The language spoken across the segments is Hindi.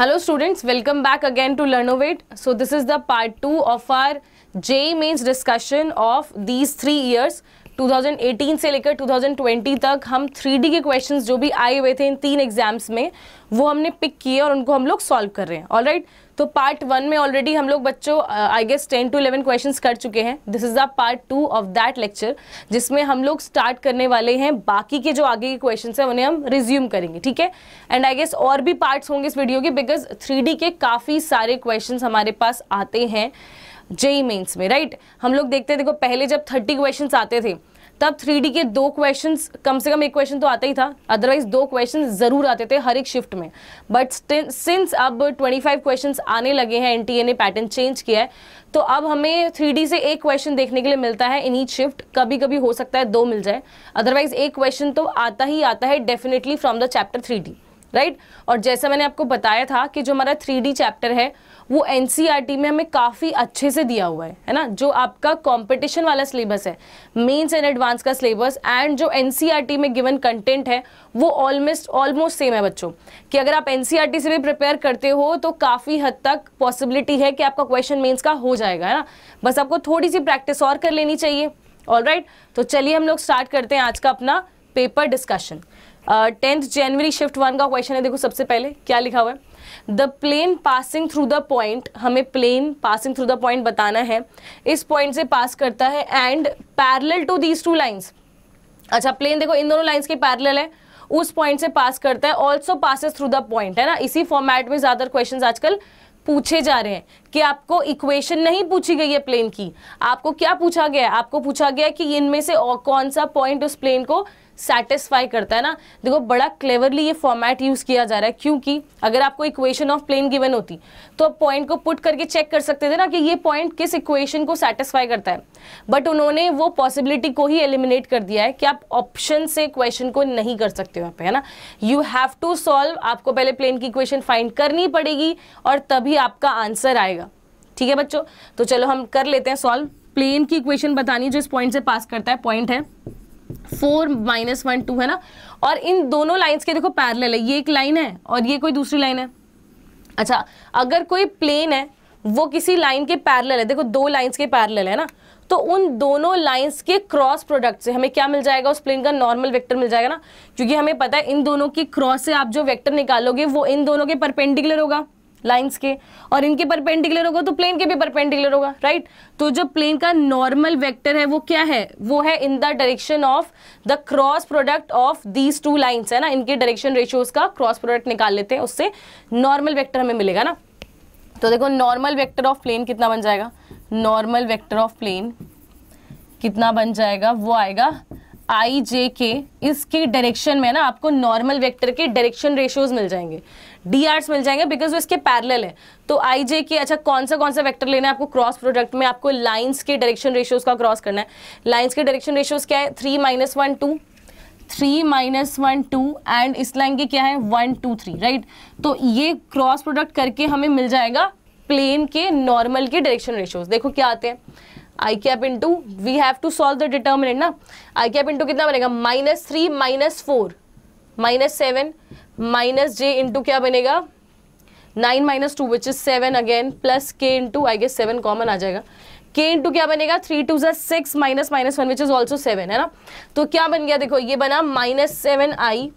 Hello students welcome back again to Learnovate so this is the part two of our JEE Mains discussion of these three years 2018 से लेकर 2020 तक हम 3D के क्वेश्चंस जो भी आए हुए थे इन तीन एग्ज़ाम्स में, वो हमने पिक किए और उनको हम लोग सॉल्व कर रहे हैं. ऑलराइट? तो पार्ट वन में ऑलरेडी हम लोग बच्चों I guess ten to eleven questions कर चुके हैं. This is the part two of that lecture जिसमें हम लोग स्टार्ट करने वाले हैं. बाकी के जो आगे के क्वेश्चन हैं, उन्हें हम रिज्यूम करेंगे, ठीक है? एंड आई गेस और भी पार्ट्स होंगे इस वीडियो के बिकॉज़ थ्री के काफ़ी सारे क्वेश्चन हमारे पास आते हैं जेई मेन्स में राइट right? हम लोग देखते देखो, पहले जब थर्टी क्वेश्चन आते थे तब थ्री के दो क्वेश्चन कम से कम एक क्वेश्चन तो आता ही था। अदरवाइज़ दो क्वेश्चन ज़रूर आते थे हर एक शिफ्ट में। बट सिंस अब 25 क्वेश्चंस आने लगे हैं एनटीए ने पैटर्न चेंज किया है तो अब हमें थ्री से एक क्वेश्चन देखने के लिए मिलता है इन ईच शिफ्ट कभी कभी हो सकता है दो मिल जाए। अदरवाइज़ एक क्वेश्चन तो आता ही आता है definitely from the chapter three right और जैसा मैंने आपको बताया था कि जो हमारा थ्री चैप्टर है वो एन e में हमें काफ़ी अच्छे से दिया हुआ है है ना? जो आपका कंपटीशन वाला सिलेबस है मेंस एंड एडवांस का सिलेबस एंड जो एन e में गिवन कंटेंट है, वो ऑलमोस्ट ऑलमोस्ट सेम है बच्चों। कि अगर आप एन e से भी प्रिपेयर करते हो तो काफ़ी हद तक पॉसिबिलिटी है कि आपका क्वेश्चन मेन्स का हो जाएगा, है ना? बस आपको थोड़ी सी प्रैक्टिस और कर लेनी चाहिए। ऑल राइट तो चलिए हम लोग स्टार्ट करते हैं आज का अपना पेपर डिस्कशन टेंथ जनवरी शिफ्ट वन का क्वेश्चन है। देखो सबसे पहले क्या लिखा हुआ है? The plane passing through the point हमें plane passing through the point बताना है। इस पॉइंट से पास करता है and parallel to these two lines अच्छा प्लेन देखो, इन दोनों लाइंस के पैरेलल है। उस पॉइंट से पास करता है also passes through the point है ना? इसी फॉर्मेट में ज़्यादा क्वेश्चन आजकल पूछे जा रहे हैं कि आपको इक्वेशन नहीं पूछी गई है प्लेन की। आपको क्या पूछा गया है? आपको पूछा गया कि इनमें से कौन सा पॉइंट उस प्लेन को सेटिस्फाई करता है ना, देखो, बड़ा क्लेवरली ये फॉर्मेट यूज़ किया जा रहा है, क्योंकि अगर आपको इक्वेशन ऑफ़ प्लेन गिवन होती तो आप पॉइंट को पुट करके चेक कर सकते थे ना कि ये पॉइंट किस इक्वेशन को सेटिस्फाई करता है। बट उन्होंने वो पॉसिबिलिटी को ही एलिमिनेट कर दिया है कि आप ऑप्शन से क्वेश्चन को नहीं कर सकते हो पे, है ना? यू हैव टू सॉल्व आपको पहले प्लेन की इक्वेशन फाइंड करनी पड़ेगी और तभी आपका आंसर आएगा। ठीक है बच्चों? तो चलो हम कर लेते हैं सॉल्व प्लेन की इक्वेशन बतानी जो इस पॉइंट से पास करता है पॉइंट है। फोर माइनस वन टू है ना? और इन दोनों लाइंस के देखो पैरेलल है। ये एक लाइन है और ये कोई दूसरी लाइन है। अच्छा अगर कोई प्लेन है, वो किसी लाइन के पैरेलल है। देखो, दो लाइंस के पैरेलल है ना? तो उन दोनों लाइंस के क्रॉस प्रोडक्ट से हमें क्या मिल जाएगा? उस प्लेन का नॉर्मल वेक्टर मिल जाएगा ना? क्योंकि हमें पता है, इन दोनों की क्रॉस से आप जो वेक्टर निकालोगे, वो इन दोनों के परपेंडिकुलर होगा। लाइंस के। और इनके परपेंडिकुलर होगा तो प्लेन के भी परपेंडिकुलर होगा राइट तो जो प्लेन का नॉर्मल वेक्टर है, वो क्या है? वो है in the direction of the cross product of these two lines है ना? इनके डायरेक्शन रेशियोज का क्रॉस प्रोडक्ट निकाल लेते हैं, उससे नॉर्मल वेक्टर हमें मिलेगा ना? तो देखो नॉर्मल वेक्टर ऑफ़ प्लेन कितना बन जाएगा? नॉर्मल वेक्टर ऑफ़ प्लेन कितना बन जाएगा? वो आएगा आई जे के इसके डायरेक्शन में ना आपको नॉर्मल वेक्टर के डायरेक्शन रेशियोज मिल जाएँगे। डी आर्स मिल जाएँगे बिकॉज़ वो इसके पैरेलल है। तो आई जे के अच्छा कौन सा कौन सा वेक्टर लेना है आपको क्रॉस प्रोडक्ट में? आपको लाइंस के डायरेक्शन रेशियोज का क्रॉस करना है। लाइंस के डायरेक्शन रेशियोज क्या है? Three minus one two three minus one two and इस लाइन के क्या है? वन टू थ्री राइट तो ये क्रॉस प्रोडक्ट करके हमें मिल जाएगा प्लेन के नॉर्मल के डायरेक्शन रेशियोज देखो क्या आते हैं। I cap into we have to solve the determinant ना। आई कैप इंटू कितना बनेगा? Minus three minus four minus seven, minus J into क्या बनेगा? Nine minus two which is seven again plus K into I guess seven common आ जाएगा। के इंटू क्या बनेगा? थ्री टू जो six minus minus one which is also seven है ना? तो क्या बन गया? देखो, ये बना minus seven I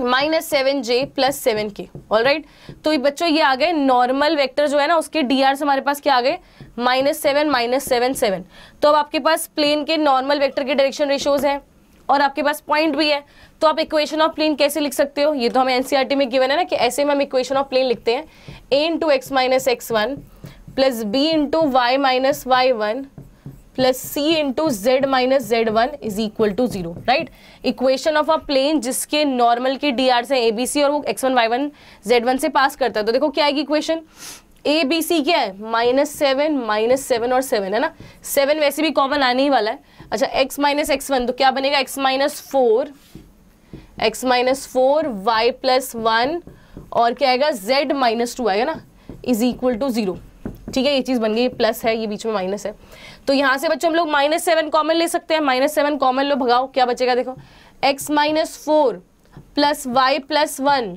minus seven J plus seven K all right तो ये बच्चों, ये आ गए नॉर्मल वेक्टर जो है ना, उसके डी आर से हमारे पास क्या आ गए? Minus seven minus seven seven तो अब आपके पास प्लेन के नॉर्मल वेक्टर के डायरेक्शन रेशियोज हैं। और आपके पास पॉइंट भी है। तो आप इक्वेशन ऑफ़ प्लेन कैसे लिख सकते हो? ये तो हमें एनसीईआरटी में गिवन है ना कि ऐसे में हम इक्वेशन ऑफ़ प्लेन लिखते हैं। A into X minus X one plus B into Y minus Y one plus C into Z minus Z one is equal to zero right equation of a plane जिसके नॉर्मल की डी आर से एबीसी और वो X one Y one Z one से पास करता है। तो देखो क्या आएगी इक्वेशन ए बी सी क्या है? माइनस सेवन माइनस सेवन और सेवन है ना? सेवन वैसे भी कॉमन आने ही वाला है। अच्छा एक्स माइनस एक्स वन तो क्या बनेगा? X minus four X minus four Y plus one और क्या आएगा? जेड माइनस टू आएगा ना? इज़ इक्वल टू ज़ीरो ठीक है, ये चीज़ बन गई प्लस है, ये बीच में माइनस है। तो यहाँ से बच्चों हम लोग माइनस सेवन कॉमन ले सकते हैं। माइनस सेवन कॉमन लो, भगाओ, क्या बचेगा देखो? X minus four plus Y plus one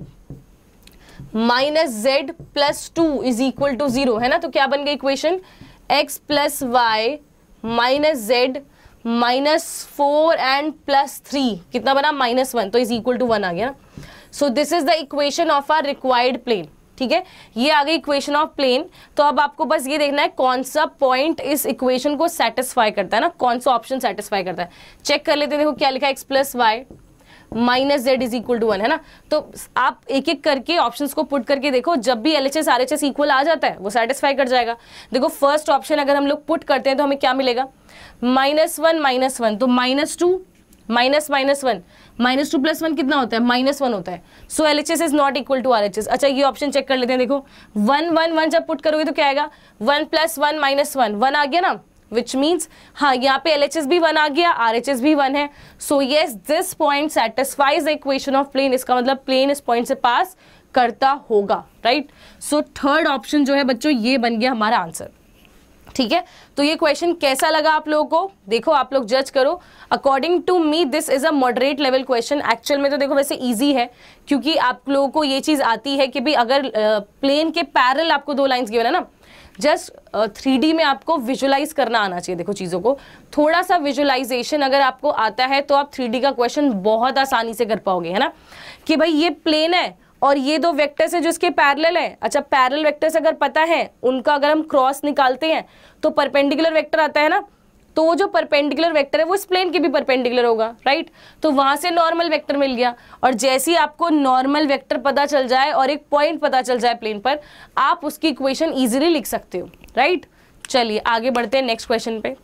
minus Z plus two is equal to zero, है ना? तो क्या बन गई equation X plus Y minus Z minus four and plus three कितना बना? माइनस वन तो इज़ इक्वल टू वन आ गया ना? So this is the equation of our required plane ठीक है? ये आ गई इक्वेशन ऑफ़ प्लेन तो अब आपको बस ये देखना है कौन सा पॉइंट इस इक्वेशन को सेटिस्फाई करता है ना? कौन सा ऑप्शन सेटिस्फाई करता है? चेक कर लेते हैं, देखो क्या लिखा है? X plus Y minus Z is equal to one, है ना? तो आप एक एक करके ऑप्शन को पुट करके देखो, जब भी L H S R H S equal आ जाता है, वो सेटिस्फाई कर जाएगा। देखो फ़र्स्ट ऑप्शन अगर हम लोग पुट करते हैं तो हमें क्या मिलेगा? माइनस वन माइनस वन तो minus two, minus minus one. Minus two plus one कितना होता है? माइनस वन होता है। So L H S is not equal to R H S अच्छा ये ऑप्शन चेक कर लेते हैं, देखो। वन वन वन जब पुट करोगे तो क्या आएगा? One plus one minus one. One आ गया ना? विच मीन्स हाँ यहाँ पे एस भी वन आ गया एस भी वन है. So yes this point satisfies equation of plane इसका मतलब प्लेन इस पॉइंट से पास करता होगा राइट सो थर्ड ऑप्शन जो है बच्चों ये बन गया हमारा आंसर ठीक है? तो ये क्वेश्चन कैसा लगा आप लोगों को? देखो आप लोग जज करो. According to me this is a moderate level question actual में तो देखो वैसे इजी है क्योंकि आप लोगों को ये चीज़ आती है कि भाई अगर प्लेन uh, के पैरल आपको दो लाइंस गिवन है ना जस्ट थ्री डी में आपको विजुलाइज करना आना चाहिए, देखो चीज़ों को। थोड़ा सा विजुलाइजेशन अगर आपको आता है तो आप थ्री का क्वेश्चन बहुत आसानी से कर पाओगे, है ना? कि भाई ये प्लेन है और ये दो वेक्टर्स है जो इसके पैरेलल है। अच्छा पैरेलल वेक्टर्स अगर पता है, उनका अगर हम क्रॉस निकालते हैं तो परपेंडिकुलर वेक्टर आता है ना? तो वो जो परपेंडिकुलर वेक्टर है, वो इस प्लेन के भी परपेंडिकुलर होगा राइट तो वहाँ से नॉर्मल वेक्टर मिल गया। और जैसे ही आपको नॉर्मल वेक्टर पता चल जाए और एक पॉइंट पता चल जाए प्लेन पर, आप उसकी इक्वेशन इजीली लिख सकते हो राइट चलिए, आगे बढ़ते हैं नेक्स्ट क्वेश्चन पे।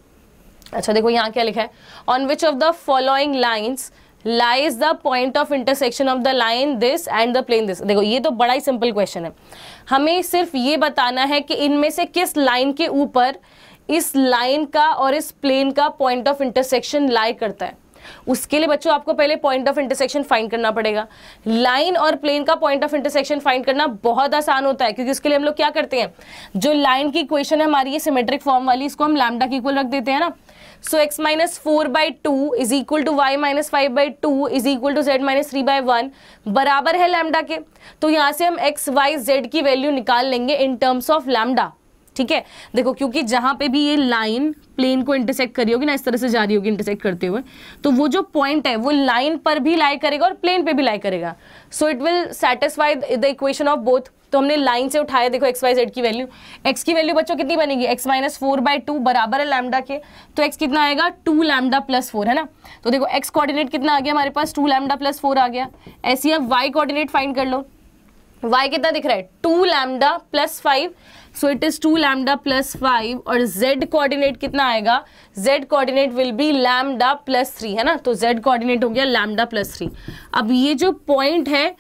अच्छा देखो यहाँ क्या लिखा है। On which of the following lines lies the point of intersection of the line this and the plane this देखो, ये तो बड़ा ही सिंपल क्वेश्चन है। हमें सिर्फ़ ये बताना है कि इनमें से किस लाइन के ऊपर इस लाइन का और इस प्लेन का पॉइंट ऑफ़ इंटरसेक्शन लाई करता है। उसके लिए बच्चों आपको पहले पॉइंट ऑफ़ इंटरसेक्शन फाइंड करना पड़ेगा। लाइन और प्लेन का पॉइंट ऑफ़ इंटरसेक्शन फाइंड करना बहुत आसान होता है, क्योंकि उसके लिए हम लोग क्या करते हैं? जो लाइन की इक्वेशन है हमारी, ये सिमेट्रिक फॉर्म वाली, इसको हम लैमडा की इक्वल रख देते हैं ना। So X minus four by two is equal to Y minus five by two is equal to Z minus three by one बराबर है लैमडा के। तो यहाँ से हम एक्स वाई जेड की वैल्यू निकाल लेंगे इन टर्म्स ऑफ़ लैमडा ठीक है? देखो, क्योंकि जहाँ पे भी ये लाइन प्लेन को इंटरसेक्ट करी होगी ना, इस तरह से जा रही होगी इंटरसेक्ट करते हुए तो वो जो पॉइंट है, वो लाइन पर भी लाई करेगा और प्लेन पे भी लाई करेगा। So it will satisfy the equation of both तो हमने लाइन से उठाया, देखो एक्स वाई जेड की वैल्यू एक्स की वैल्यू बच्चों कितनी बनेगी? X minus four by two बराबर है लैमडा के। तो एक्स कितना आएगा? टू लैमडा प्लस फोर है ना? तो देखो एक्स कोऑर्डिनेट कितना आ गया हमारे पास? टू लैमडा प्लस फोर आ गया। ऐसी वाई कोऑर्डिनेट फाइंड कर लो। वाई कितना दिख रहा है? Two lambda plus five so it is two lambda plus five और जेड कोऑर्डिनेट कितना आएगा? Z coordinate will be lambda plus three है ना? तो जेड कोऑर्डिनेट हो गया लैमडा प्लस थ्री अब ये जो पॉइंट है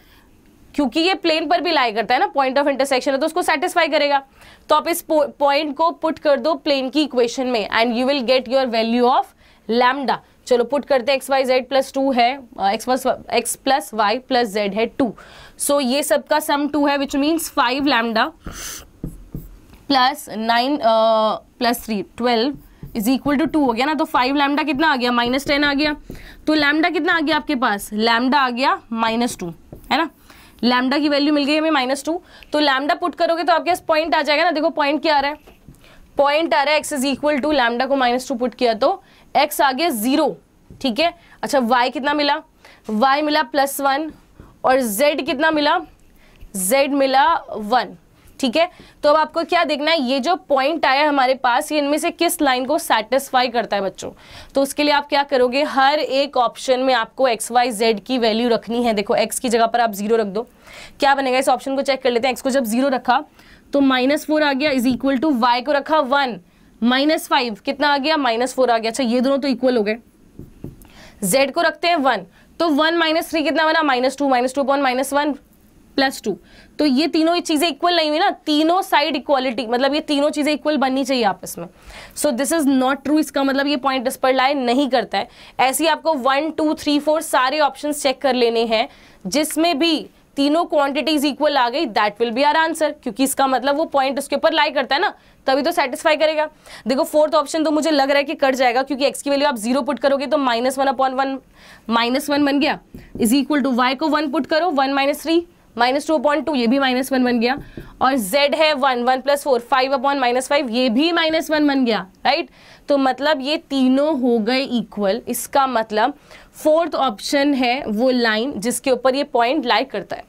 क्योंकि ये प्लेन पर भी लाई करता है ना पॉइंट ऑफ़ इंटरसेक्शन है तो उसको सेटिस्फाई करेगा। तो आप इस पॉइंट को पुट कर दो प्लेन की इक्वेशन में and you will get your value of lambda चलो पुट करते हैं X Y Z plus two है X plus X plus Y plus Z है टू सो so, ये सबका सम टू है which means five lambda plus nine plus three, twelve is equal to two हो गया ना तो फाइव लैमडा कितना आ गया? माइनस टेन आ गया। तो लैमडा कितना आ गया आपके पास? लैमडा आ गया माइनस टू है ना? लैमडा की वैल्यू मिल गई हमें माइनस टू तो लैमडा पुट करोगे तो आपके पास पॉइंट आ जाएगा ना। देखो पॉइंट क्या आ रहा है? पॉइंट आ रहा है X is equal to lambda को माइनस टू पुट किया तो एक्स आ गया ज़ीरो ठीक है? अच्छा वाई कितना मिला? वाई मिला प्लस वन और जेड कितना मिला? जेड मिला वन ठीक है? तो अब आपको क्या देखना है? ये जो पॉइंट आया हमारे पास, ये इनमें से किस लाइन को सेटिस्फाई करता है बच्चों? तो उसके लिए आप क्या करोगे? हर एक ऑप्शन में आपको एक्स वाई जेड की वैल्यू रखनी है। देखो एक्स की जगह पर आप ज़ीरो रख दो। क्या बनेगा? इस ऑप्शन को चेक कर लेते हैं। एक्स को जब ज़ीरो रखा तो माइनस फोर आ गया इज़ इक्वल टू वाई को रखा वन माइनस फाइव कितना आ गया? माइनस फोर आ गया। अच्छा ये दोनों तो इक्वल हो गए। जेड को रखते हैं वन तो वन माइनस थ्री कितना बना? Minus two minus two upon minus one plus two तो ये तीनों ये चीज़ें इक्वल नहीं हुई ना, तीनों साइड इक्वालिटी मतलब ये तीनों चीज़ें इक्वल बननी चाहिए आपस में। So this is not true इसका मतलब ये पॉइंट इस पर लाए नहीं करता है। ऐसे आपको वन टू थ्री फोर सारे ऑप्शन चेक कर लेने हैं, जिसमें भी तीनों क्वांटिटीज इक्वल आ गई that will be our answer क्योंकि इसका मतलब वो पॉइंट उसके ऊपर लाई करता है ना, तभी तो सेटिस्फाई करेगा। देखो फोर्थ ऑप्शन तो मुझे लग रहा है कि कट जाएगा, क्योंकि एक्स की वैल्यू आप ज़ीरो पुट करोगे तो minus one upon one minus one बन गया। इज़ इक्वल टू वाई को वन पुट करो one minus three minus two upon two, ये भी माइनस वन बन गया। और z है one one plus four, five upon minus five, ये भी माइनस वन बन गया राइट तो मतलब ये तीनों हो गए इक्वल इसका मतलब फोर्थ ऑप्शन है वो लाइन जिसके ऊपर ये पॉइंट लाइक करता है।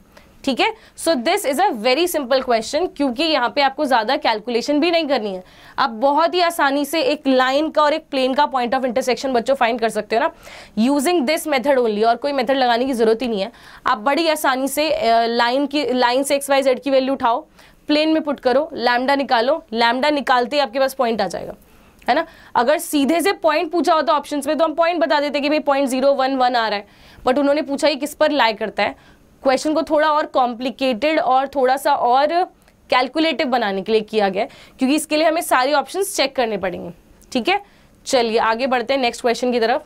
ठीक है? So this is a very simple question क्योंकि यहाँ पे आपको ज़्यादा कैलकुलेशन भी नहीं करनी है। आप बहुत ही आसानी से एक लाइन का और एक प्लेन का पॉइंट ऑफ़ इंटरसेक्शन बच्चों फाइंड कर सकते हो ना? यूजिंग दिस मेथड ओनली और कोई मेथड लगाने की ज़रूरत ही नहीं है। आप बड़ी आसानी से लाइन uh, की लाइन से एक्स वाई जेड की वैल्यू उठाओ प्लेन में पुट करो लैमडा निकालो लैमडा निकालते ही आपके पास पॉइंट आ जाएगा। है ना? अगर सीधे से पॉइंट पूछा होता ऑप्शंस में तो हम पॉइंट बता देते कि भाई पॉइंट ज़ीरो वन वन आ रहा है। बट उन्होंने पूछा ही किस पर लाई करता है। क्वेश्चन को थोड़ा और कॉम्प्लिकेटेड और थोड़ा सा और कैलकुलेटिव बनाने के लिए किया गया, क्योंकि इसके लिए हमें सारे ऑप्शन चेक करने पड़ेंगे। ठीक है? चलिए, आगे बढ़ते हैं नेक्स्ट क्वेश्चन की तरफ़।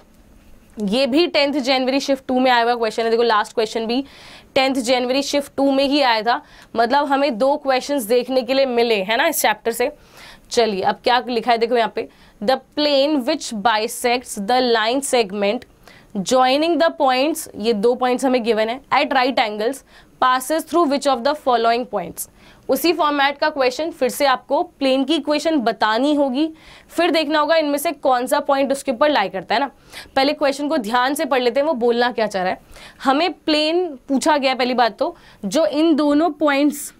ये भी टेंथ जनवरी शिफ्ट टू में आया हुआ क्वेश्चन है। देखो, लास्ट क्वेश्चन भी टेंथ जनवरी शिफ्ट टू में ही आया था। मतलब हमें दो क्वेश्चंस देखने के लिए मिले, है ना, इस चैप्टर से? चलिए, अब क्या लिखा है देखो यहाँ पे। The plane which bisects the line segment joining the points ये दो पॉइंट्स हमें गिवन है at right angles passes through which of the following points उसी फॉर्मेट का क्वेश्चन फिर से आपको प्लेन की इक्वेशन बतानी होगी। फिर देखना होगा इनमें से कौन सा पॉइंट उसके ऊपर लाई करता है ना। पहले क्वेश्चन को ध्यान से पढ़ लेते हैं, वो बोलना क्या चाह रहा है। हमें प्लेन पूछा गया पहली बात तो जो इन दोनों पॉइंट्स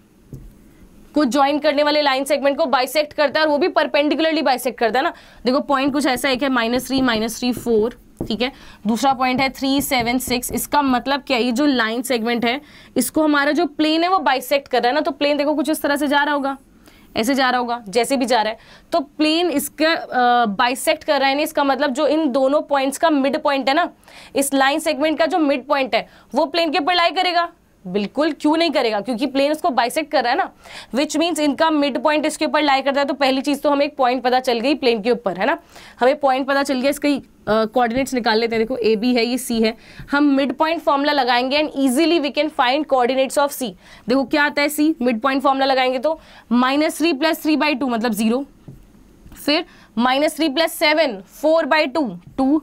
को ज्वाइन करने वाले लाइन सेगमेंट को बाइसेक्ट करता है और वो भी परपेंडिकुलरली बाइसेक्ट करता है ना। देखो पॉइंट कुछ ऐसा एक है minus three minus three four ठीक है? दूसरा पॉइंट है थ्री सेवन सिक्स इसका मतलब क्या ये जो लाइन सेगमेंट है, इसको हमारा जो प्लेन है, वो बाइसेक्ट कर रहा है ना? तो प्लेन देखो कुछ इस तरह से जा रहा होगा। ऐसे जा रहा होगा, जैसे भी जा रहा है। तो प्लेन इसका बाइसेक्ट कर रहा है ना? इसका मतलब जो इन दोनों पॉइंट्स का मिड पॉइंट है ना? इस लाइन सेगमेंट का जो मिड पॉइंट है, वो प्लेन के ऊपर लाई करेगा। बिल्कुल क्यों नहीं करेगा? क्योंकि प्लेन उसको बाइसेक्ट कर रहा है ना विच मीन्स इनका मिड पॉइंट इसके ऊपर लाई करता है तो पहली चीज़ तो हमें एक पॉइंट पता चल गई प्लेन के ऊपर है ना? हमें पॉइंट पता चल गया इसके कोऑर्डिनेट्स uh, निकाल लेते हैं। देखो ए बी है ये सी है। हम मिड पॉइंट फॉर्मुला लगाएँगे and easily we can find coordinates of C देखो क्या आता है सी मिड पॉइंट फॉर्मुला लगाएँगे तो minus three plus three by two मतलब ज़ीरो फिर minus three plus seven four by two two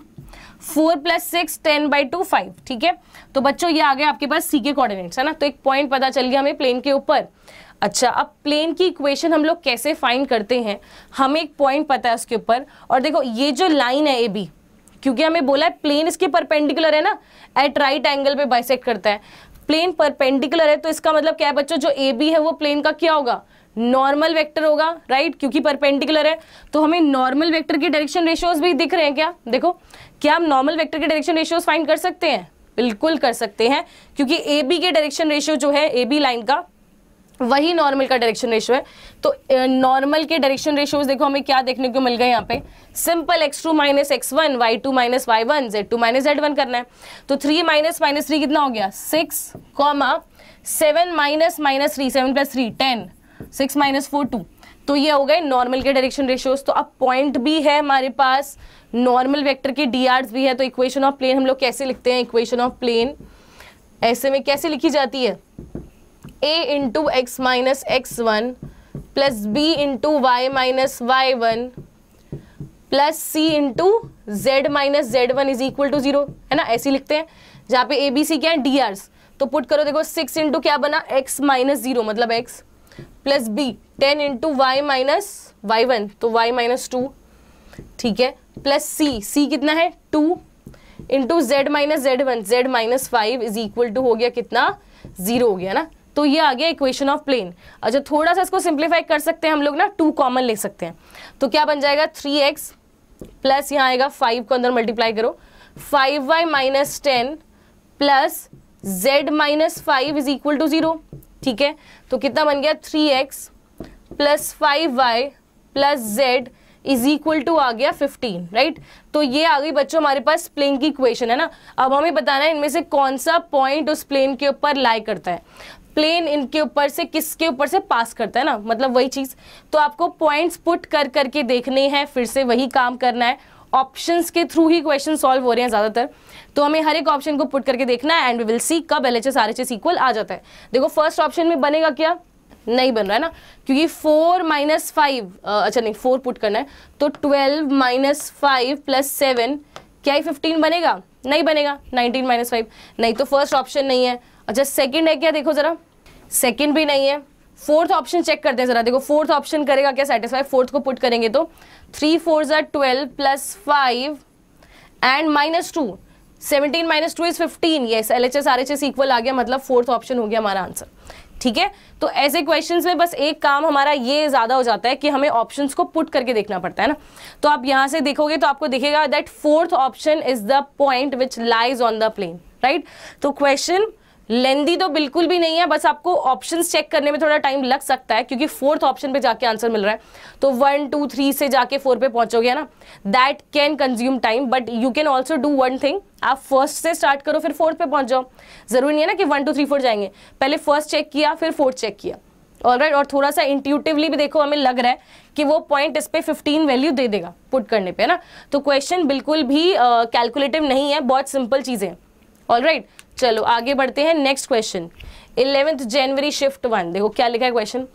four plus six, ten by two, five, ठीक है? तो बच्चों, ये आ गया आपके पास सी के कोऑर्डिनेट्स है ना? तो एक पॉइंट पता चल गया हमें प्लेन के ऊपर। अच्छा अब प्लेन की इक्वेशन हम लोग कैसे फाइंड करते हैं? हमें एक पॉइंट पता है उसके ऊपर। और देखो, ये जो लाइन है ए बी क्योंकि हमें बोला है प्लेन इसके परपेंडिकुलर है ना? एट राइट एंगल पे बाइसेक्ट करता है। प्लेन परपेंडिकुलर है तो इसका मतलब क्या है बच्चों? जो ए बी है, वो प्लेन का क्या होगा? नॉर्मल वेक्टर होगा राइट क्योंकि परपेंडिकुलर है। तो हमें नॉर्मल वेक्टर के डायरेक्शन रेशियोज भी दिख रहे हैं क्या? देखो क्या हम नॉर्मल वेक्टर के डायरेक्शन रेशियोज फाइंड कर सकते हैं? बिल्कुल कर सकते हैं, क्योंकि ए बी के डायरेक्शन रेशियो जो है ए बी लाइन का, वही नॉर्मल का डायरेक्शन रेशियो है। तो नॉर्मल के डायरेक्शन रेशियोज देखो, हमें क्या देखने को मिल गए यहाँ पे? Simple x two minus x one y two minus y one z two minus z one करना है। तो थ्री माइनस माइनस थ्री कितना हो गया? Six comma seven minus minus three seven plus three ten six minus four two तो ये हो गए नॉर्मल के डायरेक्शन रेशियोज तो अब पॉइंट भी है हमारे पास। नॉर्मल वेक्टर के डी भी है तो इक्वेशन ऑफ़ प्लेन हम लोग कैसे लिखते हैं? इक्वेशन ऑफ़ प्लेन ऐसे में कैसे लिखी जाती है? A into x minus x one plus b into y minus y one plus c into z minus z one is equal to zero है ना? ऐसे लिखते हैं। जहाँ पे ए बी सी क्या है? डी तो पुट करो, देखो सिक्स इंटू क्या बना? एक्स माइनस ज़ीरो मतलब x plus b ten into y minus y one तो वाई माइनस टू ठीक है? प्लस सी सी कितना है? Two into z minus z one z minus five is equal to हो गया कितना? ज़ीरो हो गया ना? तो ये आ गया इक्वेशन ऑफ़ प्लेन अच्छा थोड़ा सा इसको सिंप्लीफाई कर सकते हैं हम लोग ना? टू कॉमन ले सकते हैं। तो क्या बन जाएगा? थ्री एक्स प्लस यहाँ आएगा फाइव को अंदर मल्टीप्लाई करो। Five y minus ten plus z minus five is equal to zero ठीक है? तो कितना बन गया? Three x plus five y plus z is equal to आ गया फिफ्टीन राइट तो ये आ गई बच्चों हमारे पास प्लेन की इक्वेशन है ना? अब हमें बताना है इनमें से कौन सा पॉइंट उस प्लेन के ऊपर लाई करता है। प्लेन इनके ऊपर से किसके ऊपर से पास करता है ना? मतलब वही चीज़। तो आपको पॉइंट्स पुट कर करके देखने हैं, फिर से वही काम करना है। ऑप्शंस के थ्रू ही क्वेश्चन सॉल्व हो रहे हैं ज़्यादातर। तो हमें हर एक ऑप्शन को पुट करके देखना है एंड वी विल सी कब एल एच एस इक्वल आ जाता है। देखो फ़र्स्ट ऑप्शन में बनेगा क्या? नहीं बन रहा है ना? क्योंकि फोर माइनस फाइव अच्छा नहीं फोर पुट करना है तो twelve minus five plus seven क्या ही फिफ्टीन बनेगा? नहीं बनेगा नाइनटीन माइनस फाइव नहीं तो फ़र्स्ट ऑप्शन नहीं है। अच्छा सेकंड है क्या? देखो जरा। सेकंड भी नहीं है। फोर्थ ऑप्शन चेक करते हैं जरा। देखो फोर्थ ऑप्शन करेगा क्या सेटिस्फाई फोर्थ को पुट करेंगे तो। Three fours are twelve plus five and minus two seventeen minus two is fifteen yes L H S R H S equal आ गया मतलब फोर्थ ऑप्शन हो गया हमारा आंसर ठीक है? तो ऐसे क्वेश्चन में बस एक काम हमारा ये ज़्यादा हो जाता है कि हमें ऑप्शन को पुट करके देखना पड़ता है ना? तो आप यहाँ से देखोगे तो आपको दिखेगा that fourth option is the point which lies on the plane right तो क्वेश्चन लेंदी तो बिल्कुल भी नहीं है बस आपको ऑप्शंस चेक करने में थोड़ा टाइम लग सकता है क्योंकि फोर्थ ऑप्शन पे जाके आंसर मिल रहा है। तो वन टू थ्री से जाके फोर पे पहुंचोगे ना? That can consume time but you can also do one thing आप फ़र्स्ट से स्टार्ट करो फिर फोर्थ पे पहुँच जाओ। ज़रूरी नहीं है ना कि वन टू थ्री फोर जाएँगे। पहले फ़र्स्ट चेक किया फिर फोर्थ चेक किया। ऑल राइट और थोड़ा सा इंट्यूटिवली भी देखो हमें लग रहा है कि वो पॉइंट इस पर फिफ्टीन वैल्यू दे देगा पुट करने पे ना? तो क्वेश्चन बिल्कुल भी कैलकुलेटिव uh, नहीं है बहुत सिंपल चीज़ें ऑल राइट चलो, आगे बढ़ते हैं। Next question eleventh January shift one देखो, क्या लिखा है question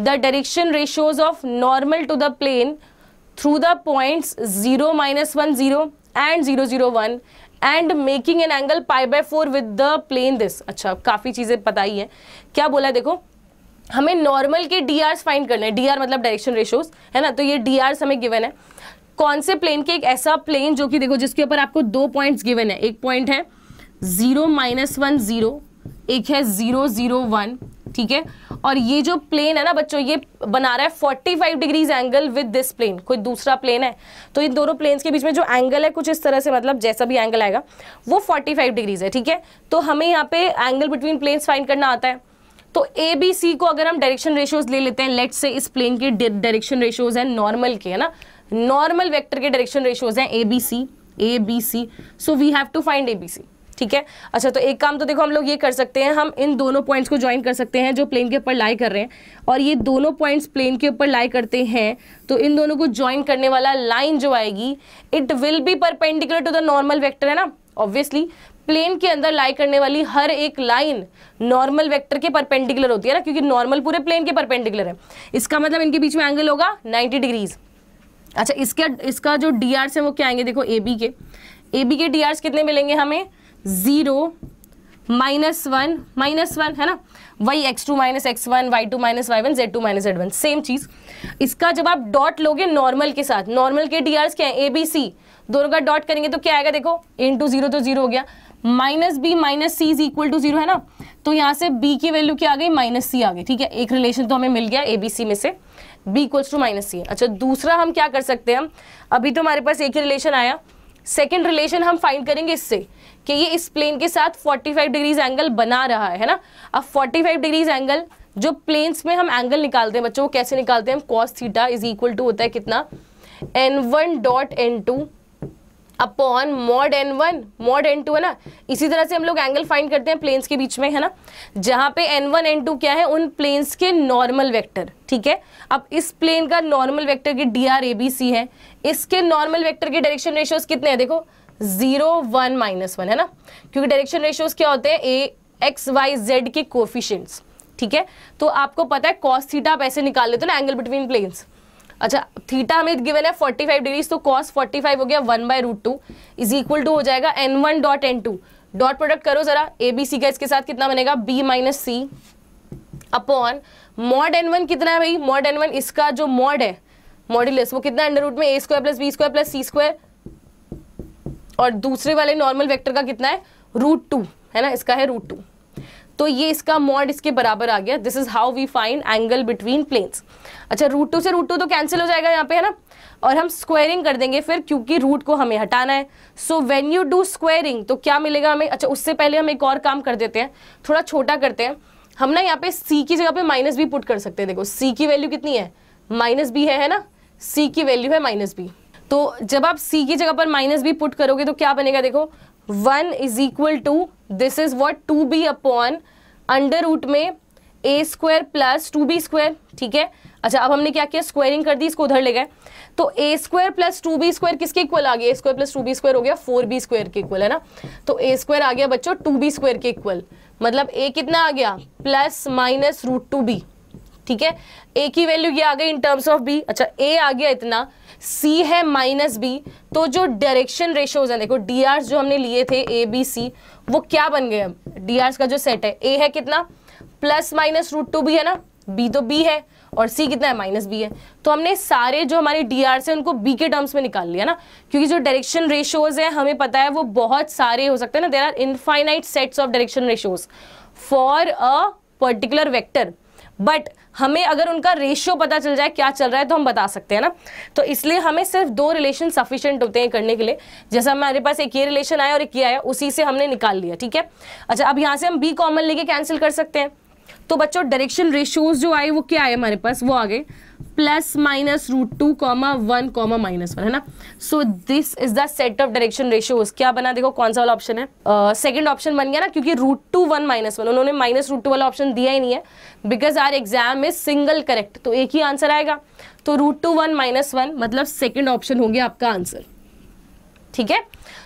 the direction ratios of normal to the plane through the points zero minus one zero and zero zero one and making an angle pi by four with the plane this अच्छा काफ़ी चीज़ें पता ही। है क्या बोला है, देखो? हमें नॉर्मल के डी आर फाइंड करने हैं। डी आर मतलब डायरेक्शन रेशियोज है ना? तो ये डी आर हमें गिवन है। कौन से प्लेन के एक ऐसा प्लेन जो कि देखो, जिसके ऊपर आपको दो पॉइंट्स गिवन है? एक पॉइंट है ज़ीरो माइनस वन ज़ीरो, एक है ज़ीरो ज़ीरो वन, ठीक है? और ये जो प्लेन है ना बच्चों, ये बना रहा है 45 degrees angle with this plane कोई दूसरा प्लेन है। तो इन दोनों प्लेन्स के बीच में जो एंगल है, कुछ इस तरह से मतलब जैसा भी एंगल आएगा, वो 45 डिग्रीज है, ठीक है? तो हमें यहाँ पे एंगल बिटवीन प्लेन्स फाइंड करना आता है। तो ए बी सी को अगर हम डायरेक्शन रेशियोज ले लेते हैं लेट से इस प्लेन के डायरेक्शन रेशियोज हैं नॉर्मल के, है ना? नॉर्मल वेक्टर के डायरेक्शन रेशियोज हैं a b c a b c so we have to find a b c ठीक है? अच्छा तो एक काम तो देखो, हम लोग ये कर सकते हैं, हम इन दोनों पॉइंट्स को ज्वाइन कर सकते हैं जो प्लेन के ऊपर लाई कर रहे हैं। और ये दोनों पॉइंट्स प्लेन के ऊपर लाई करते हैं तो इन दोनों को ज्वाइन करने वाला लाइन जो आएगी it will be perpendicular to the normal vector है ना? ऑब्वियसली प्लेन के अंदर लाई करने वाली हर एक लाइन नॉर्मल वेक्टर के परपेंडिकुलर होती है ना? क्योंकि नॉर्मल पूरे प्लेन के परपेंडिकुलर है। इसका मतलब इनके बीच में एंगल होगा 90 डिग्रीज अच्छा इसका इसका जो डी है वो क्या आएँगे? देखो ए बी के ए बी के डी कितने मिलेंगे हमें? Zero minus one minus one, है ना? वही x two minus x one y two minus y one z two minus z one same चीज़। इसका जब आप डॉट लोगे नॉर्मल के साथ नॉर्मल के डी क्या है? ए बी सी दोनों का डॉट करेंगे तो क्या आएगा देखो? इन टू ज़ीरो तो ज़ीरो हो गया। Minus b minus c is equal to zero है ना? तो यहाँ से बी की वैल्यू क्या आ गई? माइनस सी आ गई, ठीक है? एक रिलेशन तो हमें मिल गया ए बी सी में से। B equals to minus c अच्छा दूसरा हम क्या कर सकते हैं हम? अभी तो हमारे पास एक ही रिलेशन आया। सेकेंड रिलेशन हम फाइंड करेंगे इससे। कि ये इस प्लेन के साथ 45 डिग्रीज एंगल बना रहा है ना? अब 45 डिग्रीज एंगल जो प्लेन्स में हम एंगल निकालते हैं, बच्चों, वो कैसे निकालते हैं? हम cos theta is equal to होता है कितना? N one dot n two upon mod n one mod n two है ना? इसी तरह से हम लोग एंगल फाइंड करते हैं प्लेन्स के बीच में, है ना? जहाँ पे एन वन एन टू क्या है? उन प्लेन्स के नॉर्मल वेक्टर ठीक है? अब इस प्लेन का नॉर्मल वेक्टर की D R a b c है। इसके नॉर्मल वेक्टर के डायरेक्शन रेशियोज कितने हैं? देखो ज़ीरो वन माइनस वन, है ना? क्योंकि डायरेक्शन रेशियोज क्या होते हैं? ए एक्स वाई जेड के कोफिशियंट्स ठीक है? तो आपको पता है कॉस थीटा आप ऐसे निकाल लेते हो ना एंगल बिटवीन प्लेन्स अच्छा थीटा हमें गिवन है 45 डिग्रीज तो कॉस 45 हो गया one by root two is equal to हो जाएगा n one dot n two dot product करो जरा ए बी सी का इसके साथ कितना बनेगा? B minus c upon mod n one कितना है भाई? मॉड एन वन इसका जो मॉड है मॉड्यूलस वो कितना अंडर रूट में? A square plus b square plus c square और दूसरे वाले नॉर्मल वेक्टर का कितना है? रूट टू है ना? इसका है रूट टू तो ये इसका मॉड इसके बराबर आ गया. This is how we find angle between planes अच्छा रूट टू से रूट टू तो कैंसिल हो जाएगा यहाँ पे है ना? और हम स्क्वायरिंग कर देंगे फिर क्योंकि रूट को हमें हटाना है. So when you do squaring तो क्या मिलेगा हमें? अच्छा उससे पहले हम एक और काम कर देते हैं. थोड़ा छोटा करते हैं. हम ना यहाँ पे सी की जगह पे माइनस बी पुट कर सकते हैं. देखो सी की वैल्यू कितनी है? माइनस बी है, है ना? सी की वैल्यू है माइनस बी तो जब आप सी की जगह पर माइनस बी पुट करोगे तो क्या बनेगा देखो? One is equal to this is what two b upon under root में a square plus two b square ठीक है? अच्छा अब हमने क्या किया? स्क्वायरिंग कर दी, इसको उधर ले गए। तो a square plus two b square किसके इक्वल आ गया? A square plus two b square हो गया फोर बी स्क्वायर के इक्वल है ना? तो ए स्क्वायर आ गया बच्चों टू बी स्क्वायर के इक्वल मतलब ए कितना आ गया? Plus minus root two b ठीक है? ए की वैल्यू ये आ गई इन टर्म्स ऑफ़ बी अच्छा ए आ गया इतना सी है माइनस बी तो जो डायरेक्शन रेशियोज है, देखो डी जो हमने लिए थे ए बी सी वो क्या बन गए अब? डी का जो सेट है ए है कितना? प्लस माइनस रूट टू भी है ना? बी तो बी है, और सी कितना है? माइनस बी है। तो हमने सारे जो हमारे डी आर से उनको बी के टर्म्स में निकाल लिया ना। क्योंकि जो डायरेक्शन रेशियोज है, हमें पता है, वो बहुत सारे हो सकते हैं ना। There are infinite sets of direction ratios for a particular vector but हमें अगर उनका रेशियो पता चल जाए क्या चल रहा है तो हम बता सकते हैं ना। तो इसलिए हमें सिर्फ़ दो रिलेशन सफिशियंट होते हैं करने के लिए। जैसा हमारे पास एक ये रिलेशन आया और एक ये आया, उसी से हमने निकाल लिया, ठीक है? अच्छा अब यहाँ से हम बी कॉमन लेके कैंसिल कर सकते हैं। तो बच्चों डायरेक्शन रेशियोज जो आए, वो क्या आए हमारे पास? वो आ गए। Plus minus root two comma one comma minus one है ना? So this is the set of direction ratios क्या बना? देखो कौन सा वाला ऑप्शन है? सेकंड uh, ऑप्शन बन गया ना क्योंकि root two one minus one उन्होंने माइनस रूट टू वाला ऑप्शन दिया ही नहीं है because our exam is single correct तो एक ही आंसर आएगा। तो root two one minus one मतलब सेकेंड ऑप्शन हो गया आपका आंसर ठीक है?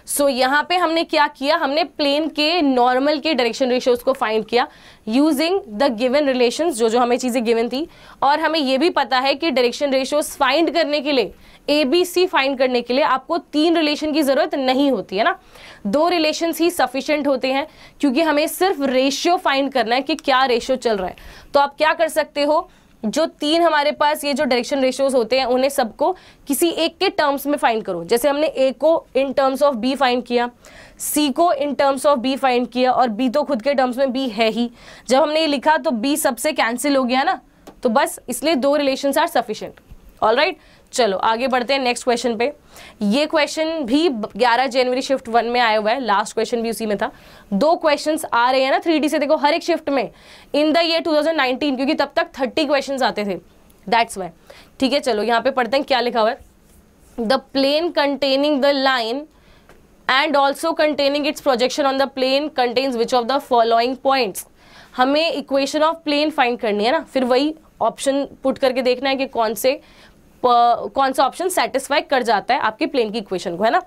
सो so, यहाँ पे हमने क्या किया? हमने प्लेन के नॉर्मल के डायरेक्शन रेशियोज को फाइंड किया यूजिंग द गिवन रिलेशंस जो जो हमें चीज़ें गिवन थी। और हमें ये भी पता है कि डायरेक्शन रेशियोज फाइंड करने के लिए ए बी सी फाइंड करने के लिए आपको तीन रिलेशन की ज़रूरत नहीं होती है ना? दो रिलेशन ही सफिशियंट होते हैं क्योंकि हमें सिर्फ़ रेशियो फाइंड करना है कि क्या रेशियो चल रहा है। तो आप क्या कर सकते हो? जो तीन हमारे पास ये जो डायरेक्शन रेशियोज होते हैं, उन्हें सबको किसी एक के टर्म्स में फाइंड करो। जैसे हमने ए को in terms of B find किया सी को in terms of B find किया और बी तो खुद के टर्म्स में बी है ही। जब हमने ये लिखा तो बी सबसे कैंसिल हो गया ना तो बस इसलिए दो relation are sufficient all right चलो, आगे बढ़ते हैं नेक्स्ट क्वेश्चन पे। ये क्वेश्चन भी 11 जनवरी शिफ्ट वन में आया हुआ है। लास्ट क्वेश्चन भी उसी में था। दो क्वेश्चन्स आ रहे हैं ना थ्री से। देखो, हर एक शिफ्ट में इन द ईयर 2019 क्योंकि तब तक 30 क्वेश्चंस आते थे। दैट्स वाई ठीक है, चलो, यहाँ पे पढ़ते हैं, क्या लिखा हुआ है? The plane containing the line and also containing its projection on the plane contains which of the following points हमें इक्वेशन ऑफ़ प्लेन फाइंड करनी है ना। फिर वही ऑप्शन पुट करके देखना है कि कौन से कौन सा ऑप्शन सेटिस्फाई कर जाता है आपके प्लेन की इक्वेशन को, है ना?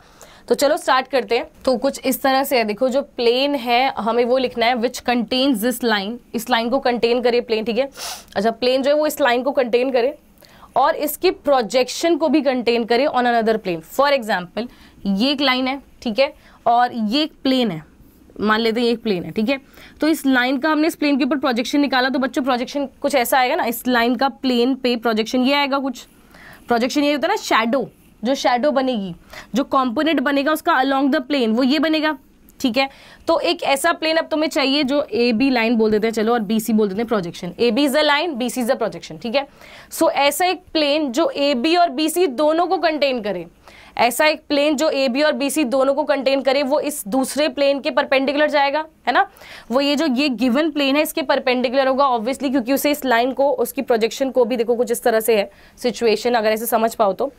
तो चलो स्टार्ट करते हैं। तो कुछ इस तरह से है, देखो जो प्लेन है, हमें वो लिखना है विच कंटेन्स दिस लाइन इस लाइन को कंटेन करे प्लेन ठीक है? अच्छा प्लेन जो है वो इस लाइन को कंटेन करे और इसकी प्रोजेक्शन को भी कंटेन करे on another plane for example ये एक लाइन है, ठीक है? और ये एक प्लेन है। मान लेते हैं एक प्लेन है, ठीक है? तो इस लाइन का हमने इस प्लेन के ऊपर प्रोजेक्शन निकाला तो बच्चों प्रोजेक्शन कुछ ऐसा आएगा ना? इस लाइन का प्लेन पे प्रोजेक्शन ये आएगा कुछ। प्रोजेक्शन ये होता है ना शेडो जो शेडो बनेगी जो कॉम्पोनेंट बनेगा उसका अलोंग द प्लेन वो ये बनेगा ठीक है? तो एक ऐसा प्लेन अब तुम्हें चाहिए जो ए बी लाइन बोल देते हैं चलो और बी सी बोल देते हैं projection A B is a line B C is a projection ठीक है? सो so, ऐसा एक प्लेन जो ए बी और बी सी दोनों को कंटेन करे ऐसा एक प्लेन जो ए बी और बी सी दोनों को कंटेन करे, वो इस दूसरे प्लेन के परपेंडिकुलर जाएगा, है ना? वो ये जो ये गिवन प्लेन है, इसके परपेंडिकुलर होगा ऑब्वियसली क्योंकि उसे इस लाइन को, उसकी प्रोजेक्शन को भी देखो, कुछ इस तरह से है सिचुएशन अगर ऐसे समझ पाओ तो।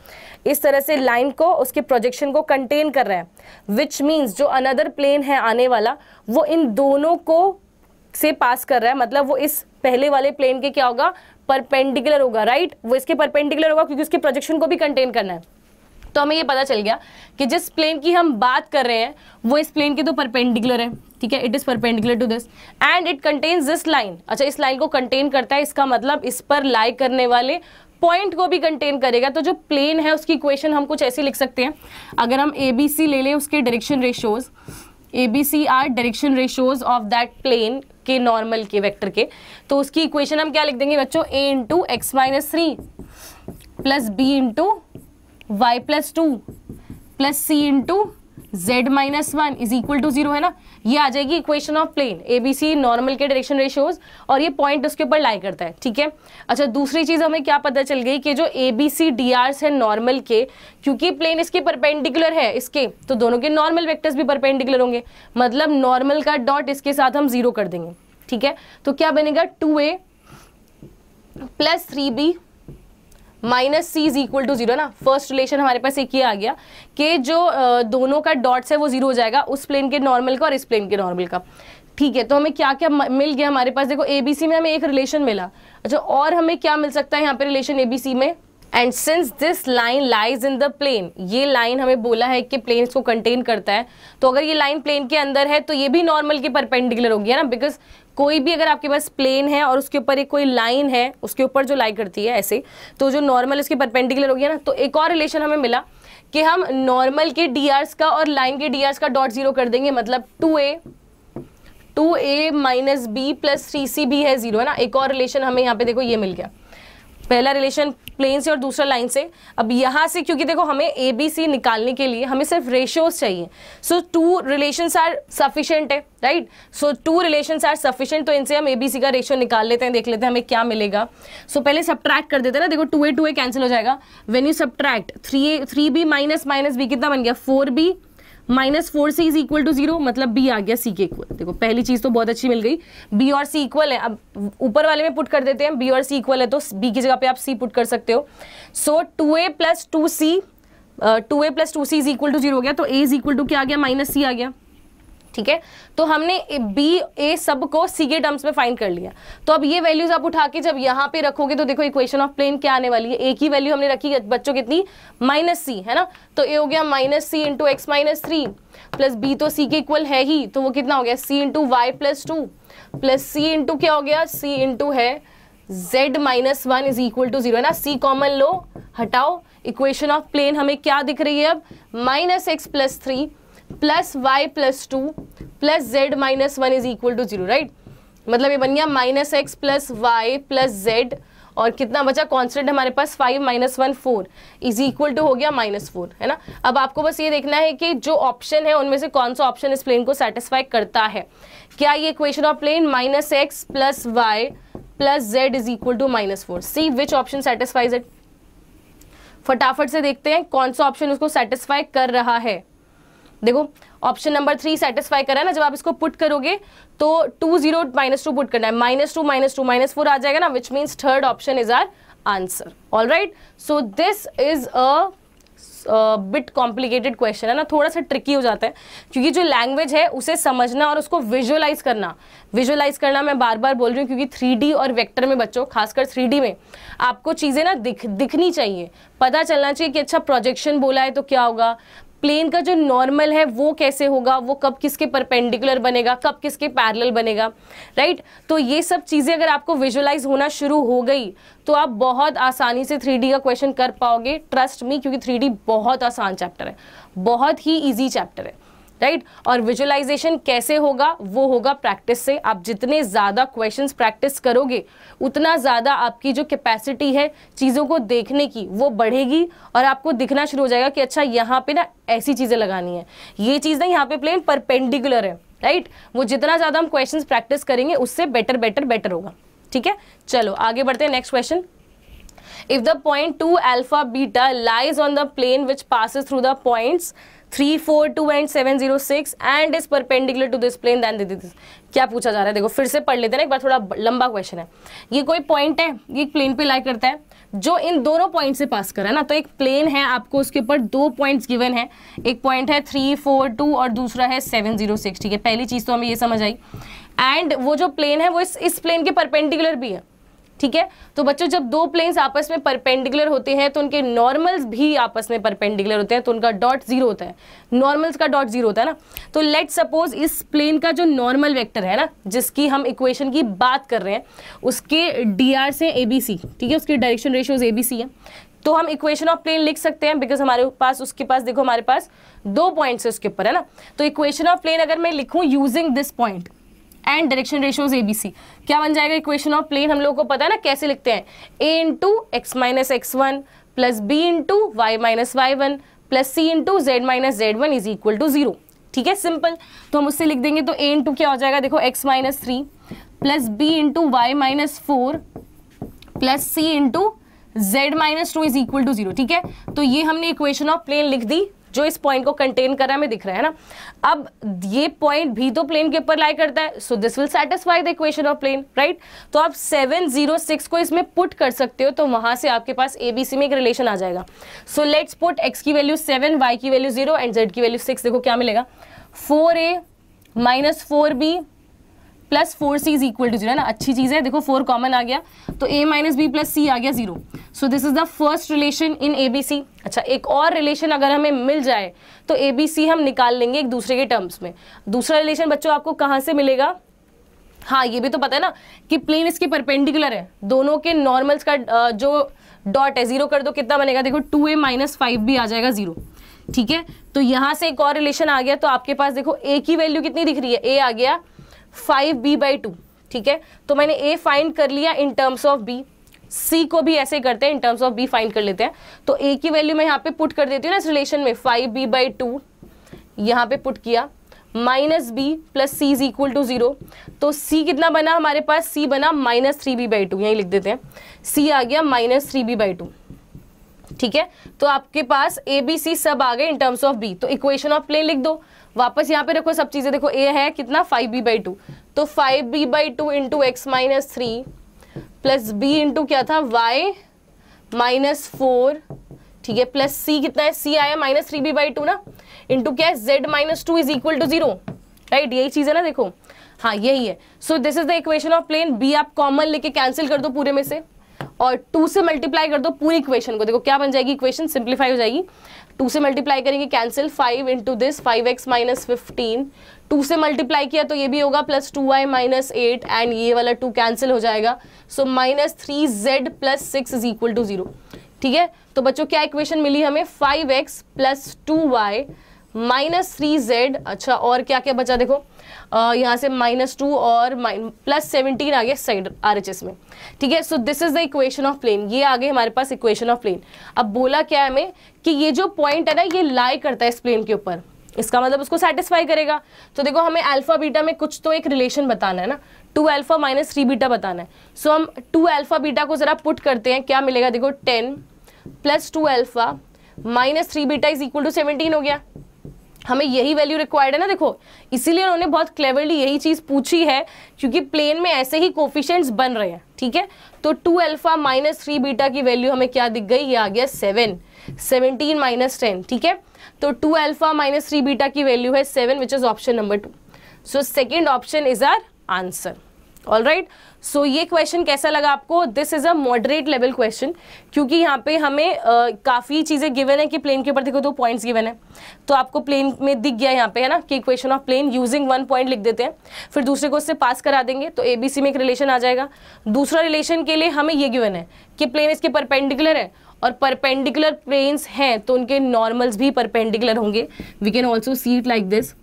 इस तरह से लाइन को, उसके प्रोजेक्शन को कंटेन कर रहा है विच मीन्स जो अनदर प्लेन है आने वाला, वो इन दोनों को से पास कर रहा है मतलब वो इस पहले वाले प्लेन के क्या होगा? परपेंडिकुलर होगा राइट वो इसके परपेंडिकुलर होगा, क्योंकि उसके प्रोजेक्शन को भी कंटेन करना है। तो हमें ये पता चल गया कि जिस प्लेन की हम बात कर रहे हैं, वो इस प्लेन के तो परपेंडिकुलर है, ठीक है? It is perpendicular to this and it contains this line अच्छा इस लाइन को कंटेन करता है, इसका मतलब इस पर लाई करने वाले पॉइंट को भी कंटेन करेगा। तो जो प्लेन है, उसकी इक्वेशन हम कुछ ऐसी लिख सकते हैं। अगर हम ए बी सी ले लें, उसके direction ratios a b c are direction ratios of that plane के नॉर्मल के वेक्टर के। तो उसकी इक्वेशन हम क्या लिख देंगे बच्चों? A into x minus three plus b into y plus two plus c into z minus one is equal to zero है ना? ये आ जाएगी equation of plane a b c normal के डायरेक्शन रेशियोज और ये पॉइंट उसके ऊपर लाई करता है, ठीक है? अच्छा दूसरी चीज़ हमें क्या पता चल गई कि जो a b c D R है नॉर्मल के, क्योंकि प्लेन इसके परपेंडिकुलर है, इसके तो दोनों के नॉर्मल वेक्टर्स भी परपेंडिकुलर होंगे। मतलब नॉर्मल का डॉट इसके साथ हम ज़ीरो कर देंगे, ठीक है? तो क्या बनेगा? Two a plus three b minus c is equal to zero ना। फ़र्स्ट रिलेशन हमारे पास एक ये आ गया कि जो दोनों का डॉट्स है वो ज़ीरो हो जाएगा उस प्लेन के नॉर्मल का और इस प्लेन के नॉर्मल का। ठीक है तो हमें क्या क्या मिल गया हमारे पास? देखो एबीसी में हमें एक रिलेशन मिला। अच्छा और हमें क्या मिल सकता है यहाँ पे रिलेशन एबीसी में? And since this line lies in the plane ये लाइन हमें बोला है कि प्लेन को कंटेन करता है। तो अगर ये लाइन प्लेन के अंदर है तो ये भी नॉर्मल के परपेंडिकुलर होगी, है ना? बिकॉज़ कोई भी अगर आपके पास प्लेन है और उसके ऊपर एक कोई लाइन है, उसके ऊपर जो लाई करती है ऐसे तो जो नॉर्मल इसके परपेंडिकुलर गया ना तो एक और रिलेशन हमें मिला कि हम नॉर्मल के डी का और लाइन के डी का डॉट ज़ीरो कर देंगे मतलब two a two a minus b plus three c भी है ज़ीरो है ना? एक और रिलेशन हमें यहाँ पे देखो, ये मिल गया। पहला रिलेशन प्लेन से और दूसरा लाइन से। अब यहाँ से क्योंकि देखो हमें ए बी सी निकालने के लिए हमें सिर्फ़ रेशियोज चाहिए। So two relation are sufficient है right so two relation are sufficient तो इनसे हम ए बी सी का रेशियो निकाल लेते हैं देख लेते हैं हमें क्या मिलेगा। सो so, पहले सब्ट्रैक्ट कर देते हैं ना देखो two A two A cancel हो जाएगा। When you subtract three A three B minus minus B कितना बन गया? Four B minus four C is equal to zero मतलब बी आ गया सी के इक्वल देखो, पहली चीज़ तो बहुत अच्छी मिल गई। बी और सी इक्वल है। अब ऊपर वाले में पुट कर देते हैं। बी और सी इक्वल है तो बी की जगह पे आप सी पुट कर सकते हो। So two a plus two c two a plus two c is equal to zero हो गया। तो ए इज़ इक्वल टू क्या आ गया? माइनस सी आ गया। ठीक है? तो हमने बी ए सबको सी के टर्म्स में फाइंड कर लिया। तो अब ये वैल्यूज़ आप उठा के जब यहाँ पे रखोगे तो देखो इक्वेशन ऑफ़ प्लेन क्या आने वाली है? एक ही वैल्यू हमने रखी, बच्चों कितनी? माइनस सी है ना? तो ए हो गया minus C into X minus three plus B तो सी के इक्वल है ही। तो वो कितना हो गया? C into y plus two plus c into क्या हो गया? सी इंटू है z minus one is equal to zero है ना? C कॉमन लो, हटाओ। इक्वेशन ऑफ़ प्लेन हमें क्या दिख रही है अब? Minus x plus three plus y plus two plus z minus one is equal to zero right मतलब ये बन गया minus x plus y plus z, और कितना बचा? कांस्टेंट हमारे पास five minus one four is equal to हो गया माइनस फोर, है ना? अब आपको बस ये देखना है कि जो ऑप्शन है, उनमें से कौन सा ऑप्शन इस प्लेन को सेटिस्फाई करता है? क्या ये equation of plane minus x plus y plus z is equal to minus four c which option satisfies it फटाफट से देखते हैं कौन सा ऑप्शन उसको सेटिस्फाई कर रहा है। देखो ऑप्शन नंबर थ्री सेटिस्फाई करा है ना, जब आप इसको पुट करोगे तो two zero minus two put करना है। Minus two minus two minus four आ जाएगा ना which means third option is our answer all right so this is a bit complicated question है ना, थोड़ा सा ट्रिकी हो जाता है, क्योंकि जो लैंग्वेज है, उसे समझना और उसको विजुअलाइज करना। विजुअलाइज करना मैं बार बार बोल रही हूँ, क्योंकि थ्री और वेक्टर में बच्चों, खासकर थ्री में, आपको चीज़ें ना दिख, दिखनी चाहिए। पता चलना चाहिए कि अच्छा प्रोजेक्शन बोला है तो क्या होगा? प्लेन का जो नॉर्मल है, वो कैसे होगा? वो कब किसके परपेंडिकुलर बनेगा? कब किसके पैरेलल बनेगा? राइट? right? तो ये सब चीज़ें अगर आपको विजुलाइज होना शुरू हो गई तो आप बहुत आसानी से थ्री का क्वेश्चन कर पाओगे। ट्रस्ट मी, क्योंकि थ्री बहुत आसान चैप्टर है। बहुत ही ईजी चैप्टर है। राइट? और विजुअलाइजेशन कैसे होगा? वो होगा प्रैक्टिस से। आप जितने ज़्यादा क्वेश्चंस प्रैक्टिस करोगे, उतना ज़्यादा आपकी जो कैपेसिटी है चीज़ों को देखने की, वो बढ़ेगी और आपको दिखना शुरू हो जाएगा कि अच्छा यहाँ पे ना ऐसी चीज़ें लगानी है। ये चीज़ ना यहाँ पे प्लेन परपेंडिकुलर है, राइट? वो जितना ज़्यादा हम क्वेश्चन प्रैक्टिस करेंगे, उससे बेटर बेटर बेटर होगा। ठीक है? चलो, आगे बढ़ते हैं next question if the point 2 alpha beta lies on the plane which passes through the points three four two and seven zero six and is perpendicular to this plane then this क्या पूछा जा रहा है? देखो, फिर से पढ़ लेते हैं एक बार थोड़ा लंबा क्वेश्चन है। ये कोई पॉइंट है? ये एक प्लेन पे लाई करता है। जो इन दोनों पॉइंट से पास करा है ना तो एक प्लेन है आपको उसके ऊपर दो पॉइंट्स गिवन है। एक पॉइंट है थ्री फोर टू और दूसरा है सेवन ज़ीरो सिक्स ठीक है? पहली चीज़ तो हमें ये समझ आई। एंड वो जो प्लेन है, वो इस इस प्लेन के परपेंडिकुलर भी है। ठीक है? तो बच्चों, जब दो प्लेन्स आपस में परपेंडिकुलर होते हैं तो उनके नॉर्मल्स भी आपस में परपेंडिकुलर होते हैं तो उनका डॉट ज़ीरो होता है। नॉर्मल्स का डॉट ज़ीरो होता है ना? तो लेट सपोज़ इस प्लेन का जो नॉर्मल वेक्टर है ना, जिसकी हम इक्वेशन की बात कर रहे हैं, उसके डी आर से ए बी सी ठीक है? उसकी direction ratios a b c है। तो हम इक्वेशन ऑफ़ प्लेन लिख सकते हैं बिकॉज़ हमारे पास, उसके पास, देखो हमारे पास दो पॉइंट्स है उसके ऊपर, है ना? तो इक्वेशन ऑफ़ प्लेन अगर मैं लिखूं using this point and direction ratios a b c क्या बन जाएगा इक्वेशन ऑफ़ प्लेन हम लोगों को पता है ना कैसे लिखते हैं? A into x minus x one plus b into y minus y one plus c into z minus z one is equal to zero ठीक है? सिंपल तो हम उससे लिख देंगे तो ए इंटू क्या हो जाएगा? देखो x minus three plus b into y minus four plus c into z minus two is equal to zero ठीक है? तो ये हमने इक्वेशन ऑफ़ प्लेन लिख दी. जो इस पॉइंट को कंटेन कर रहा है, हमें दिख रहा है ना? अब ये पॉइंट भी तो प्लेन के ऊपर लाई करता है so this will satisfy the equation of plane right तो आप 706 को इसमें पुट कर सकते हो तो वहाँ से आपके पास एबीसी में एक रिलेशन आ जाएगा। सो लेट्स पुट एक्स की वैल्यू सेवन वाई की वैल्यू ज़ीरो एंड जेड की वैल्यू सिक्स देखो क्या मिलेगा। Four a minus four b plus four c is equal to zero ना? अच्छी चीज़ है। देखो फोर कॉमन आ गया। तो a minus b plus c आ गया zero so this is the first relation in a b c अच्छा एक और रिलेशन अगर हमें मिल जाए तो ए बी सी हम निकाल लेंगे एक दूसरे के टर्म्स में। दूसरा रिलेशन बच्चों, आपको कहाँ से मिलेगा? हाँ ये भी तो पता है ना, कि प्लेन इसके परपेंडिकुलर है। दोनों के नॉर्मल्स का जो डॉट है ज़ीरो कर दो, कितना बनेगा? देखो टू ए माइनस फाइव भी आ जाएगा ज़ीरो ठीक है? तो यहाँ से एक और रिलेशन आ गया तो आपके पास देखो ए की वैल्यू कितनी दिख रही है? ए आ गया फाइव बी बाई टू, ठीक है? तो मैंने ए फाइंड कर लिया in terms of b c को भी ऐसे करते हैं in terms of b find कर लेते हैं। तो ए की वैल्यू मैं यहाँ पे पुट कर देती हूँ ना इस रिलेशन में। फाइव बी बाई टू, यहाँ पे पुट किया। Minus b plus c is equal to zero. तो सी कितना बना? हमारे पास सी बना minus three b by two. यही लिख देते हैं। सी आ गया minus three b by two. ठीक है? तो आपके पास ए बी सी सब आ गए इन टर्म्स ऑफ़ बी तो इक्वेशन ऑफ़ प्लेन लिख दो। वापस यहाँ पे रखो सब चीज़ें देखो ए है कितना? फाइव बी बाई टू तो five b by two into x minus three plus b into क्या था? वाई माइनस फोर ठीक है प्लस सी कितना है? सी आया minus three b by two ना? इंटू क्या है? Z minus two is equal to zero right यही चीज़ है ना देखो? हाँ यही है. So this is the equation of plane b आप कॉमन लेके कैंसिल कर दो पूरे में से और टू से मल्टीप्लाई कर दो पूरी इक्वेशन को. देखो, क्या बन जाएगी इक्वेशन सिंप्लीफाई हो जाएगी. टू से मल्टीप्लाई करेंगे cancel five into this five x minus fifteen two से मल्टीप्लाई किया तो ये भी होगा plus two y minus eight and ये वाला टू कैंसिल हो जाएगा. So minus three z plus six is equal to zero ठीक है? तो बच्चों, क्या इक्वेशन मिली हमें? Five x plus two y minus three z अच्छा और क्या क्या बचा देखो? यहाँ से माइनस टू और प्लस सेवनटीन आ गया साइड आर एच एस में. ठीक है? So this is the equation of plane ये आ गए हमारे पास इक्वेशन ऑफ़ प्लेन अब बोला क्या है हमें? कि ये जो पॉइंट है ना ये लाई करता है इस प्लेन के ऊपर। इसका मतलब उसको सेटिस्फाई करेगा। तो देखो हमें अल्फ़ा बीटा में कुछ तो एक रिलेशन बताना है ना। Two alpha minus three beta बताना है। सो so, हम टू अल्फ़ा बीटा को जरा पुट करते हैं। क्या मिलेगा? देखो ten plus two alpha minus three beta is equal to seventeen हो गया। हमें यही वैल्यू रिक्वायर्ड है ना, देखो, इसीलिए उन्होंने बहुत क्लेवरली यही चीज़ पूछी है, क्योंकि प्लेन में ऐसे ही कोफिशियंट्स बन रहे हैं, ठीक है? तो two alpha minus three beta की वैल्यू हमें क्या दिख गई? ये आ गया सेवन सेवनटीन माइनस टेन ठीक है? तो two alpha minus three beta की वैल्यू है seven which is option number two so second option is our answer all right so ये क्वेश्चन कैसा लगा आपको? This is a moderate level question क्योंकि यहाँ पे हमें uh, काफ़ी चीज़ें गिवन है कि प्लेन के ऊपर देखो दो पॉइंट्स गिवन है। तो आपको प्लेन में दिख गया यहाँ पे है ना कि equation of plane using one point लिख देते हैं। फिर दूसरे को उससे पास करा देंगे तो ए बी सी में एक रिलेशन आ जाएगा। दूसरा रिलेशन के लिए हमें ये गिवन है कि प्लेन इसके परपेंडिकुलर है और परपेंडिकुलर प्लेन्स हैं तो उनके नॉर्मल्स भी परपेंडिकुलर होंगे। We can also see it like this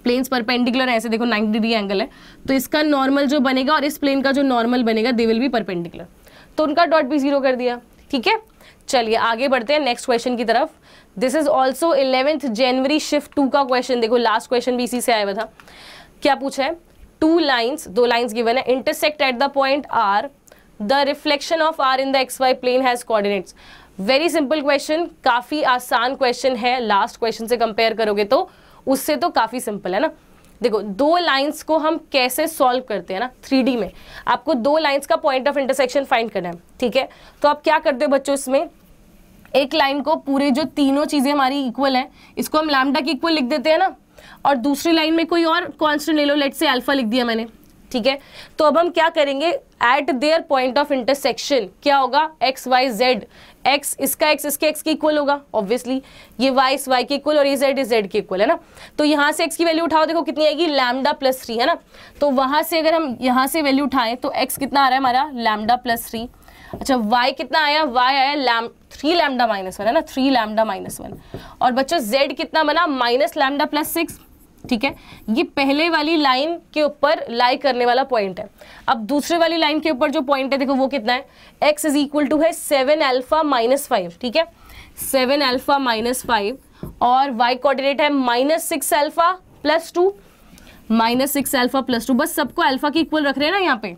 planes perpendicular ऐसे देखो 90 डिग्री एंगल है। तो इसका नॉर्मल जो बनेगा और इस प्लेन का जो नॉर्मल बनेगा दे विल बी परपेंडिकुलर तो उनका डॉट भी ज़ीरो कर दिया, ठीक है? चलिए, आगे बढ़ते हैं नेक्स्ट क्वेश्चन की तरफ़। This is also eleventh January shift two का क्वेश्चन देखो लास्ट क्वेश्चन भी इसी से आया हुआ था। क्या पूछा है? टू लाइन्स दो लाइन्स गिवन है। Intersect at the point R the reflection of R in the x y plane has coordinates very simple question काफ़ी आसान क्वेश्चन है। लास्ट क्वेश्चन से कंपेयर करोगे तो। उससे तो काफ़ी सिंपल है ना। देखो, दो लाइंस को हम कैसे सॉल्व करते हैं ना थ्री में। आपको दो लाइंस का पॉइंट ऑफ़ इंटरसेक्शन फाइंड करना है, ठीक है? तो आप क्या करते हो बच्चों इसमें? एक लाइन को पूरे जो तीनों चीज़ें हमारी इक्वल है, इसको हम लैमडा की इक्वल लिख देते हैं ना, और दूसरी लाइन में कोई और कॉन्स्टेंट ले लो लेट से अल्फ़ा लिख दिया मैंने, ठीक है? तो अब हम क्या करेंगे? At their point of intersection क्या होगा? एक्स वाई जेड एक्स इसका एक्स इसके एक्स के इक्वल होगा ऑब्वियसली ये वाई इस वाई के इक्वल और ये जेड इज़ जेड के इक्वल है ना? तो यहाँ से एक्स की वैल्यू उठाओ, देखो कितनी आएगी लैमडा प्लस थ्री है ना? तो वहाँ से अगर हम यहाँ से वैल्यू उठाएँ तो एक्स कितना आ रहा है हमारा? लैमडा प्लस थ्री अच्छा वाई कितना आया? वाई आया लैम थ्री लैमडा माइनस वन है ना? थ्री लैमडा माइनस वन और बच्चों जेड कितना बना? माइनस लैमडा प्लस सिक्स ठीक है? ये पहले वाली लाइन के ऊपर लाई करने वाला पॉइंट है। अब दूसरे वाली लाइन के ऊपर जो पॉइंट है, देखो वो कितना है? X इज़ इक्वल टू है सेवन एल्फा माइनस फाइव ठीक है? सेवन एल्फा माइनस फाइव और y कोऑर्डिनेट है minus six alpha plus two minus six alpha plus two बस सबको अल्फ़ा की इक्वल रख रहे हैं ना यहाँ पे।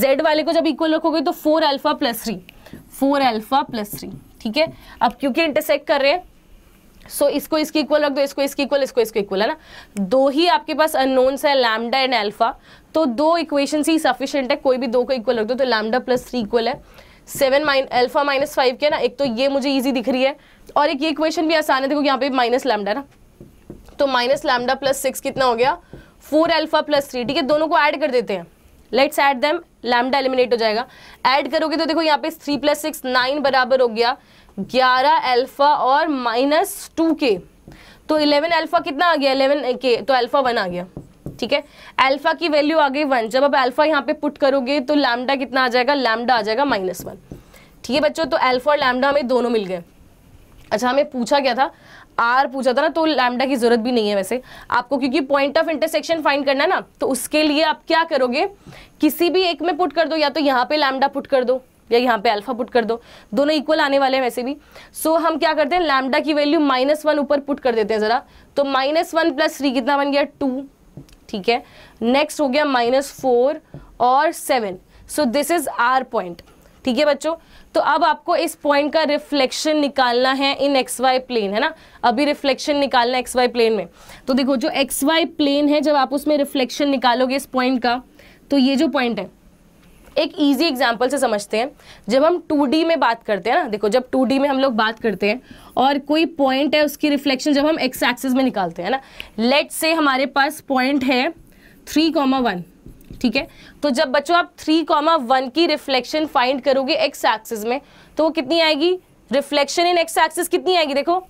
Z वाले को जब इक्वल रखोगे तो four alpha plus three four alpha plus three ठीक है? अब क्योंकि इंटरसेक्ट कर रहे हैं सो so, इसको इसकी इक्वल रख दो इसको इसकी इक्वल इसको इसको इक्वल है ना? दो ही आपके पास अननोन्स है लैमडा एंड अल्फ़ा तो दो इक्वेशन ही सफिशियंट है कोई भी दो को इक्वल रख दो तो लैमडा प्लस थ्री इक्वल है. Seven minus alpha minus five के ना एक तो ये मुझे ईजी दिख रही है. और एक ये इक्वेशन भी आसान है देखो यहाँ पे माइनस लैमडा ना? तो माइनस लैमडा प्लस सिक्स कितना हो गया? फोर अल्फ़ा प्लस थ्री ठीक है? दोनों को ऐड कर देते हैं. Let's add them lambda eliminate हो जाएगा. ऐड करोगे तो देखो यहाँ पे थ्री प्लस सिक्स नाइन बराबर हो गया. ग्यारह अल्फ़ा और माइनस टू के तो इलेवन अल्फ़ा कितना आ गया? इलेवन के तो अल्फ़ा वन आ गया। ठीक है? अल्फ़ा की वैल्यू आ गई वन जब आप अल्फ़ा यहाँ पे पुट करोगे तो लैमडा कितना आ जाएगा? लैमडा आ जाएगा माइनस वन ठीक है बच्चों? तो अल्फ़ा और लैमडा हमें दोनों मिल गए। अच्छा हमें पूछा गया था? आर पूछा था ना तो लैमडा की ज़रूरत भी नहीं है वैसे। आपको क्योंकि पॉइंट ऑफ़ इंटरसेक्शन फाइंड करना है ना तो उसके लिए आप क्या करोगे? किसी भी एक में पुट कर दो, या तो यहाँ पे लैमडा पुट कर दो। या यहाँ पे अल्फ़ा पुट कर दो। दोनों इक्वल आने वाले हैं वैसे भी। सो so, हम क्या करते हैं? लैमडा की वैल्यू माइनस वन ऊपर पुट कर देते हैं जरा। तो माइनस वन प्लस थ्री कितना बन गया? टू ठीक है? नेक्स्ट हो गया माइनस फोर और seven so this is our point ठीक है बच्चों? तो अब आपको इस पॉइंट का रिफ्लेक्शन निकालना है इन एक्स वाई प्लेन है ना? अभी रिफ्लेक्शन निकालना एक्स वाई प्लेन में। तो देखो जो एक्स वाई प्लेन है जब आप उसमें रिफ्लेक्शन निकालोगे इस पॉइंट का तो ये जो पॉइंट है एक इजी एग्ज़ाम्पल से समझते हैं। जब हम 2D में बात करते हैं ना, देखो जब 2D में हम लोग बात करते हैं और कोई पॉइंट है उसकी रिफ्लेक्शन जब हम एक्स एक्सिस में निकालते हैं ना लेट से हमारे पास पॉइंट है थ्री कॉमा वन ठीक है? तो जब बच्चों आप थ्री कॉमा वन की रिफ्लेक्शन फाइंड करोगे एक्स एक्सिस में तो वो कितनी आएगी? रिफ्लेक्शन इन एक्स एक्सिस कितनी आएगी? देखो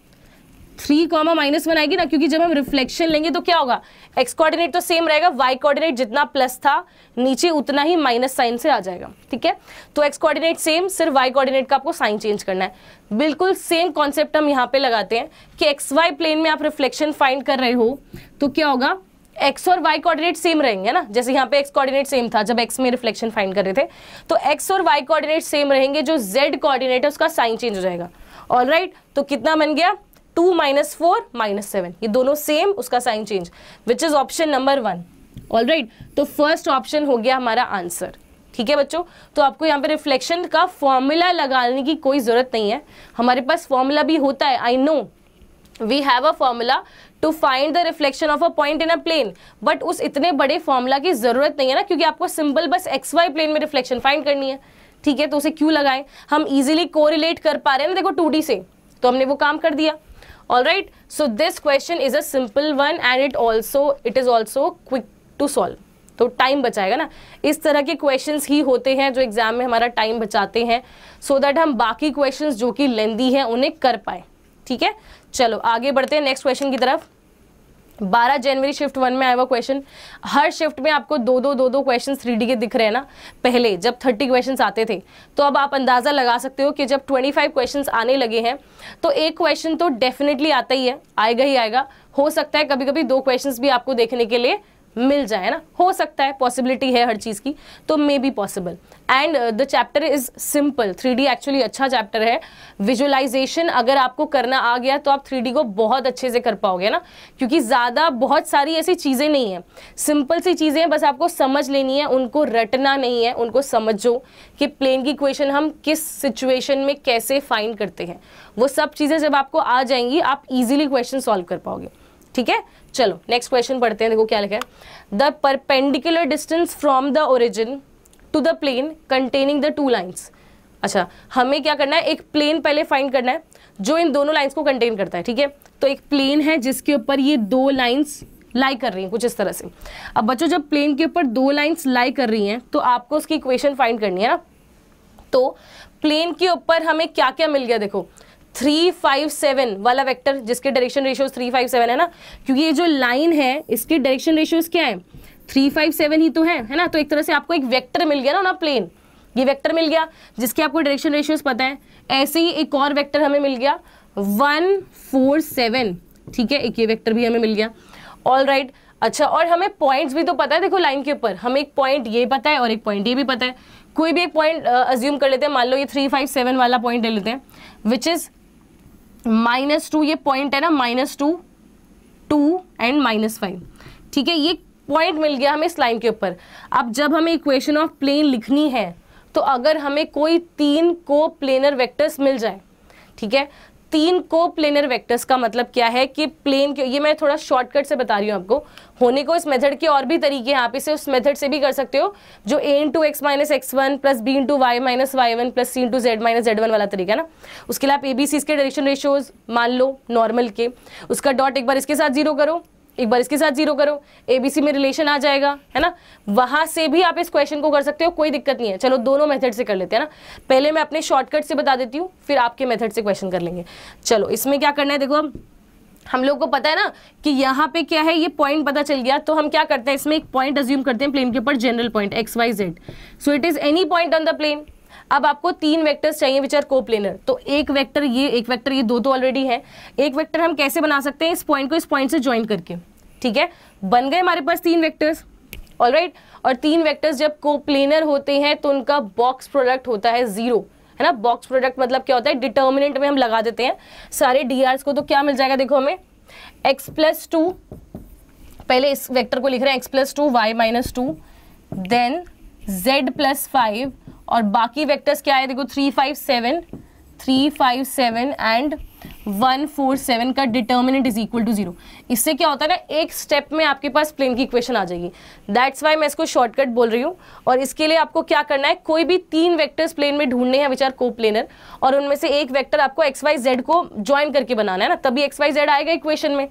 थ्री कॉमा माइनस वन आएगी ना, क्योंकि जब हम रिफ्लेक्शन लेंगे तो क्या होगा? एक्स कोऑर्डिनेट तो सेम रहेगा वाई कोऑर्डिनेट जितना प्लस था, नीचे उतना ही माइनस साइन से आ जाएगा, ठीक है? तो एक्स कोऑर्डिनेट सेम सिर्फ़ वाई कोऑर्डिनेट का आपको साइन चेंज करना है। बिल्कुल सेम कॉन्सेप्ट हम यहाँ पे लगाते हैं कि एक्स वाई प्लेन में आप रिफ्लेक्शन फाइंड कर रहे हो तो क्या होगा? एक्स और वाई कोऑर्डिनेट सेम रहेंगे ना? जैसे यहाँ पे एक्स कोऑर्डिनेट सेम था, जब एक्स में रिफ्लेक्शन फाइंड कर रहे थे तो एक्स और वाई कोऑर्डिनेट सेम रहेंगे, जो जेड कोऑर्डिनेट है, उसका साइन चेंज हो जाएगा। ऑल राइट तो कितना बन गया? Two minus four minus seven. ये दोनों सेम उसका sign change which is option number one all right तो फ़र्स्ट ऑप्शन हो गया हमारा आंसर ठीक है बच्चों? तो आपको यहाँ पे रिफ्लेक्शन का फॉर्मूला लगाने की कोई ज़रूरत नहीं है। हमारे पास फॉर्मूला भी होता है I know we have a formula to find the reflection of a point in a plane but उस इतने बड़े फॉर्मूला की ज़रूरत नहीं है ना, क्योंकि आपको सिंपल बस एक्स वाई प्लेन में रिफ्लेक्शन फाइंड करनी है। ठीक है तो उसे क्यों लगाएँ? हम इजीली कोरिलेट कर पा रहे हैं ना, देखो टू से। तो हमने वो काम कर दिया। All right. So, this question is a simple one and it also, it is also quick to solve. तो टाइम बचाएगा ना? इस तरह के क्वेश्चंस ही होते हैं जो एग्ज़ाम में हमारा टाइम बचाते हैं सो so दैट हम बाकी क्वेश्चंस जो कि लेंदी हैं, उन्हें कर पाए। ठीक है? चलो, आगे बढ़ते हैं नेक्स्ट क्वेश्चन की तरफ़। 12 जनवरी शिफ्ट वन में आया हुआ क्वेश्चन हर शिफ्ट में आपको दो दो दो दो क्वेश्चन थ्री के दिख रहे हैं ना, पहले, जब 30 क्वेश्चन आते थे. तो अब आप अंदाज़ा लगा सकते हो कि जब 25 क्वेश्चन आने लगे हैं तो एक क्वेश्चन तो डेफिनेटली आता ही है, आएगा ही आएगा. हो सकता है कभी कभी दो क्वेश्चन भी आपको देखने के लिए मिल जाए ना? हो सकता है पॉसिबिलिटी है हर चीज़ की तो may be possible and the chapter is simple three actually अच्छा चैप्टर है. विजुअलाइजेशन अगर आपको करना आ गया तो आप थ्री को बहुत अच्छे से कर पाओगे ना? क्योंकि ज़्यादा बहुत सारी ऐसी चीज़ें नहीं है. सिंपल सी चीज़ें हैं, बस आपको समझ लेनी है, उनको रटना नहीं है, उनको समझो कि प्लेन की क्वेश्चन हम किस सिचुएशन में कैसे फाइंड करते हैं. वो सब चीज़ें जब आपको आ जाएँगी, आप इजीली क्वेश्चन सॉल्व कर पाओगे. ठीक है? चलो नेक्स्ट क्वेश्चन पढ़ते हैं, देखो क्या लिखा है। The perpendicular distance from the origin to the plane containing the two lines अच्छा हमें क्या करना है? एक प्लेन पहले फाइंड करना है, जो इन दोनों लाइन्स को कंटेन करता है, ठीक है? तो एक प्लेन है जिसके ऊपर ये दो लाइन्स लाई कर रही हैं, कुछ इस तरह से। अब बच्चों, जब प्लेन के ऊपर दो लाइन्स लाई कर रही हैं तो आपको उसकी इक्वेशन फाइंड करनी है ना? तो प्लेन के ऊपर हमें क्या क्या मिल गया, देखो। थ्री फाइव सेवन वाला वेक्टर जिसके direction ratios three five seven है ना? क्योंकि ये जो लाइन है, इसके डायरेक्शन रेशियोज क्या है? थ्री फाइव सेवन ही तो है है ना? तो एक तरह से आपको एक वेक्टर मिल गया ना ना प्लेन। ये वेक्टर मिल गया, जिसके आपको डायरेक्शन रेशियोज पता है। ऐसे ही एक और वेक्टर हमें मिल गया, वन फोर सेवन। ठीक है, एक ये वेक्टर भी हमें मिल गया। All right right. अच्छा और हमें पॉइंट्स भी तो पता है, देखो लाइन के ऊपर। हमें एक पॉइंट ये पता है और एक पॉइंट ये भी पता है। कोई भी एक पॉइंट अज्यूम कर लेते हैं, मान लो ये थ्री फाइव सेवन वाला पॉइंट ले लेते हैं विच इज़ माइनस टू, ये पॉइंट है ना, minus two two and minus five ठीक है, ये पॉइंट मिल गया हमें इस लाइन के ऊपर। अब जब हमें इक्वेशन ऑफ़ प्लेन लिखनी है तो अगर हमें कोई तीन को प्लेनर वेक्टर्स मिल जाए, ठीक है तीन को प्लेनर वेक्टर्स का मतलब क्या है कि प्लेन के ये मैं थोड़ा शॉर्टकट से बता रही हूँ आपको। होने को इस मेथड के और भी तरीके हैं, आप इसे उस मेथड से भी कर सकते हो, जो A into X minus X one plus B into Y minus Y one plus C into Z minus Z one वाला तरीका ना। उसके लिए आप ए बी सी इसके डायरेक्शन रेशियोज मान लो नॉर्मल के। उसका डॉट एक बार इसके साथ ज़ीरो करो। एक बार इसके साथ ज़ीरो करो। एबीसी में रिलेशन आ जाएगा, है ना? वहाँ से भी आप इस क्वेश्चन को कर सकते हो, कोई दिक्कत नहीं है। चलो, दोनों मेथड से कर लेते हैं ना? पहले मैं अपने शॉर्टकट से बता देती हूँ, फिर आपके मेथड से क्वेश्चन कर लेंगे। चलो, इसमें क्या करना है? देखो, हम लोग को पता है ना कि यहाँ पे क्या है, ये पॉइंट पता चल गया। तो हम क्या करते हैं, इसमें एक पॉइंट अज्यूम करते हैं प्लेन के ऊपर general point X Y Z so it is any point on the plane अब आपको तीन वेक्टर्स चाहिए विच आर को प्लेनर तो एक वेक्टर ये, एक वेक्टर ये, दो तो ऑलरेडी है. एक वेक्टर हम कैसे बना सकते हैं? इस पॉइंट को इस पॉइंट से ज्वाइन करके. ठीक है? बन गए हमारे पास तीन वेक्टर्स ऑलराइट और तीन वेक्टर्स जब को प्लेनर होते हैं तो उनका बॉक्स प्रोडक्ट होता है ज़ीरो है ना? बॉक्स प्रोडक्ट मतलब क्या होता है? डिटर्मिनेंट में हम लगा देते हैं. सारे डी को तो क्या मिल जाएगा देखो हमें? एक्स प्लस टू पहले इस वेक्टर को लिख रहे हैं X plus two Y minus two then Z plus five और बाकी वेक्टर्स क्या है? देखो three five seven three five seven and one four seven का determinant is equal to zero इससे क्या होता है ना, एक स्टेप में आपके पास प्लेन की इक्वेशन आ जाएगी। दैट्स वाई मैं इसको शॉर्टकट बोल रही हूँ। और इसके लिए आपको क्या करना है, कोई भी तीन वेक्टर्स प्लेन में ढूँढने हैं विचार को प्लेनर और उनमें से एक वेक्टर आपको एक्स वाई जेड को ज्वाइन करके बनाना है ना, तभी एक्स वाई जेड आएगा इक्वेशन में।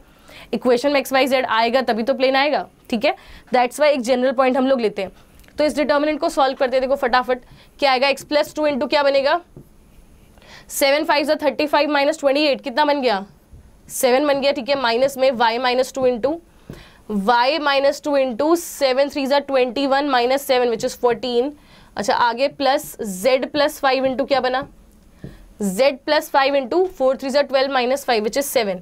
इक्वेशन में एक्स वाई जेड आएगा, तभी तो प्लेन आएगा, ठीक है? दैट्स वाई एक जनरल पॉइंट हम लोग लेते हैं। तो इस डिटर्मिनेंट को सॉल्व करते देखो फटाफट, क्या आएगा? एक्स प्लस टू इंटू क्या बनेगा? सेवन फाइव जो thirty five minus twenty eight कितना बन गया? सेवन बन गया, ठीक है माइनस में Y minus two into Y minus two into seven three जो twenty one minus seven which is fourteen अच्छा आगे plus Z plus five into क्या बना? Z plus five into four three जो twelve minus five which is seven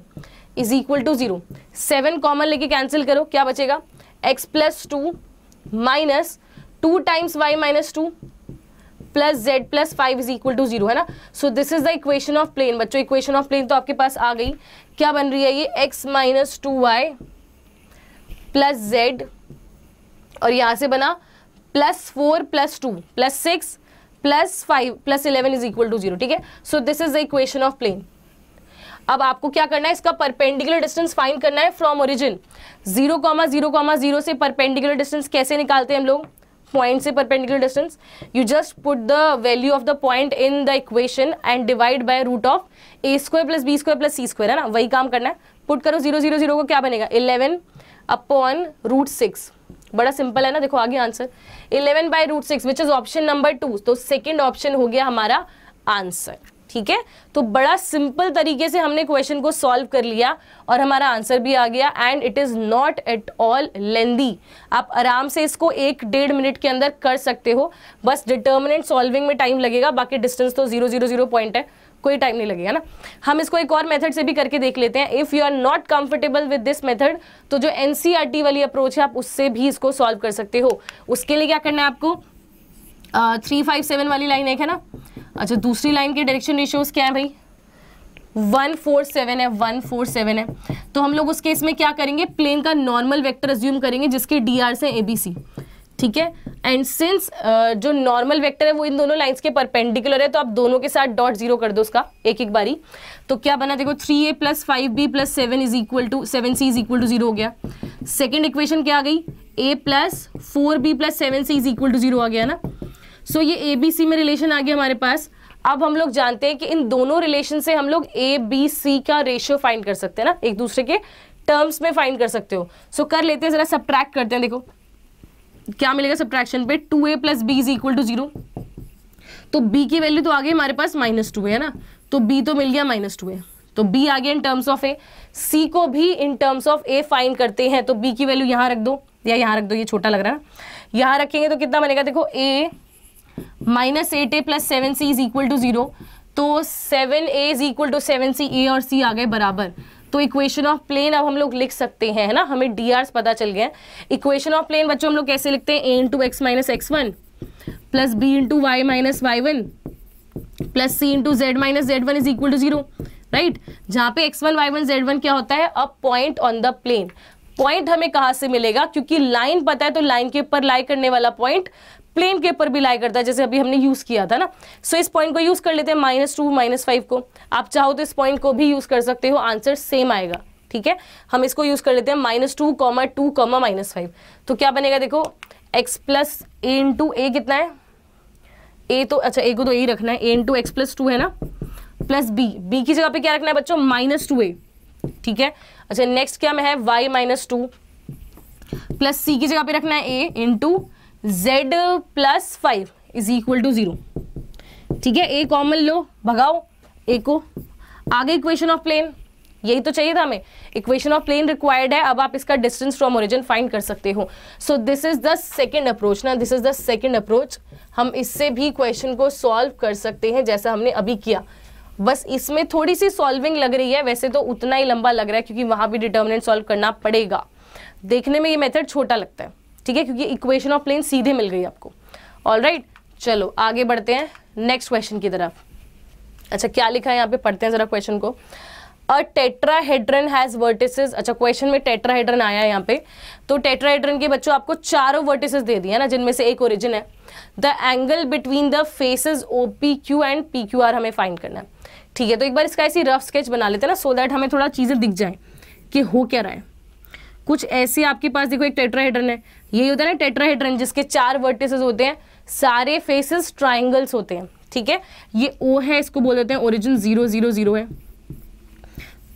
is equal to zero seven common लेके कैंसिल करो, क्या बचेगा? X plus two minus two times Y minus two plus Z plus five is equal to zero है ना? So this is the equation of plane बच्चों इक्वेशन ऑफ़ प्लेन तो आपके पास आ गई। क्या बन रही है ये? X minus two Y plus Z और यहाँ से बना plus four plus two plus six plus five plus eleven is equal to zero ठीक है? So this is the equation of plane अब आपको क्या करना है? इसका परपेंडिकुलर डिस्टेंस फाइंड करना है from origin zero comma zero comma zero से परपेंडिकुलर डिस्टेंस कैसे निकालते हैं हम लोग? पॉइंट से perpendicular distance you just put the value of the point in the equation and divide by root of A square plus B square plus C square है ना? वही काम करना है। पुट करो ज़ीरो ज़ीरो ज़ीरो को क्या बनेगा? इलेवन अपॉन रूट सिक्स बड़ा सिंपल है ना? देखो आगे answer eleven by root six which is option number two तो सेकेंड ऑप्शन हो गया हमारा आंसर ठीक है? तो बड़ा सिंपल तरीके से हमने क्वेश्चन को सॉल्व कर लिया और हमारा आंसर भी आ गया and it is not at all lengthy आप आराम से इसको एक डेढ़ मिनट के अंदर कर सकते हो। बस डिटर्मिनेंट सॉल्विंग में टाइम लगेगा, बाकी डिस्टेंस तो ज़ीरो ज़ीरो ज़ीरो पॉइंट है। कोई टाइम नहीं लगेगा ना। हम इसको एक और मेथड से भी करके देख लेते हैं। If you are not comfortable with this method तो जो एनसीईआरटी वाली अप्रोच है, आप उससे भी इसको सॉल्व कर सकते हो। उसके लिए क्या करना है आपको? थ्री फाइव सेवन वाली लाइन एक है ना? अच्छा दूसरी लाइन के डायरेक्शन रेशियोज क्या है भाई? वन फोर सेवन है वन फोर सेवन है। तो हम लोग उस केस में क्या करेंगे? प्लेन का नॉर्मल वेक्टर अज्यूम करेंगे, जिसके डी आर से ए बी सी ठीक है? एंड सिंस जो नॉर्मल वेक्टर है, वो इन दोनों लाइंस के परपेंडिकुलर है तो आप दोनों के साथ डॉट ज़ीरो कर दो उसका एक एक बारी। तो क्या बना? देखो three A plus five B plus seven is equal to seven C is equal to zero हो गया। सेकेंड इक्वेशन क्या आ गई? A plus four B plus seven C is equal to zero आ गया ना? सो so, ये ए बी सी में रिलेशन आ गया हमारे पास। अब हम लोग जानते हैं कि इन दोनों रिलेशन से हम लोग ए बी सी का रेशियो फाइंड कर सकते हैं ना? एक दूसरे के टर्म्स में फाइंड कर सकते हो। सो so, कर लेते हैं जरा सब्ट्रैक्ट करते हैं देखो। क्या मिलेगा सब्ट्रैक्शन पे? Two A plus B is equal to zero तो बी की वैल्यू तो आ गई हमारे पास माइनस टू है ना? तो बी तो मिल गया माइनस टू है तो बी आ गया in terms of A C को भी in terms of A find करते हैं। तो बी की वैल्यू यहाँ रख दो। या यहाँ रख दो ये छोटा लग रहा है यहाँ रखेंगे तो कितना बनेगा? देखो A minus eight A plus seven C is equal to zero तो seven A is equal to seven C A और सी आ गए बराबर। तो इक्वेशन ऑफ़ प्लेन अब हम लोग लिख सकते हैं, है ना? हमें डी आर पता चल गया। इक्वेशन ऑफ़ प्लेन बच्चों हम लोग कैसे लिखते हैं? A into X minus X one plus B into Y minus Y one plus C into Z minus Z one is equal to zero right जहाँ पे X one Y one Z one क्या होता है? A point on the plane point हमें कहाँ से मिलेगा? क्योंकि लाइन पता है तो लाइन के ऊपर लाई करने वाला पॉइंट प्लेन के ऊपर भी लाई करता है जैसे अभी हमने यूज़ किया था ना। सो so, इस पॉइंट को यूज़ कर लेते हैं माइनस टू माइनस फाइव को। आप चाहो तो इस पॉइंट को भी यूज़ कर सकते हो आंसर सेम आएगा ठीक है? हम इसको यूज़ कर लेते हैं minus two comma two comma minus five तो क्या बनेगा देखो X plus A into A कितना है? ए तो अच्छा ए को तो ए रखना है A into X plus two है ना? प्लस बी बी की जगह पे क्या रखना है बच्चों? माइनस टू ए ठीक है? अच्छा नेक्स्ट क्या में है? Y minus two plus C की जगह पे रखना है A into z plus five is equal to zero ठीक है? ए कॉमन लो, भगाओ ए को। आगे इक्वेशन ऑफ़ प्लेन यही तो चाहिए था हमें। इक्वेशन ऑफ़ प्लेन रिक्वायर्ड है, अब आप इसका डिस्टेंस फ्रॉम ओरिजिन फाइंड कर सकते हो। So this is the second approach ना this is the second approach हम इससे भी क्वेश्चन को सॉल्व कर सकते हैं, जैसा हमने अभी किया। बस इसमें थोड़ी सी सॉल्विंग लग रही है, वैसे तो उतना ही लंबा लग रहा है, क्योंकि वहाँ भी डिटर्मिनेंट सॉल्व करना पड़ेगा। देखने में ये मेथड छोटा लगता है। ठीक है? क्योंकि इक्वेशन ऑफ़ प्लेन सीधे मिल गई आपको। All right? चलो, आगे बढ़ते हैं नेक्स्ट क्वेश्चन की तरफ़। अच्छा क्या लिखा है यहाँ पे? पढ़ते हैं जरा क्वेश्चन को। अ टेट्राहेड्रन हैज़ वर्टिसेस अच्छा क्वेश्चन में टेट्राहेड्रन आया है यहाँ पे। तो टेट्राहेड्रन के बच्चों, आपको चारों वर्टिसेस दे दिया ना, जिनमें से एक ओरिजिन है। The angle between the faces O P Q and P Q R हमें फाइंड करना है। ठीक है तो एक बार इसका ऐसी रफ स्केच बना लेते हैं ना सो so दैट हमें थोड़ा चीज़ें दिख जाए कि हो क्या रहा है। कुछ ऐसे आपके पास, देखो एक टेट्राहेड्रन है। यही होता है ना, टेट्राहेड्रन, जिसके चार वर्टिसेस होते हैं, सारे फेसेस ट्राइंगल्स होते हैं, ठीक है? ये ओ है, इसको बोल देते हैं ओरिजिन ज़ीरो ज़ीरो ज़ीरो है।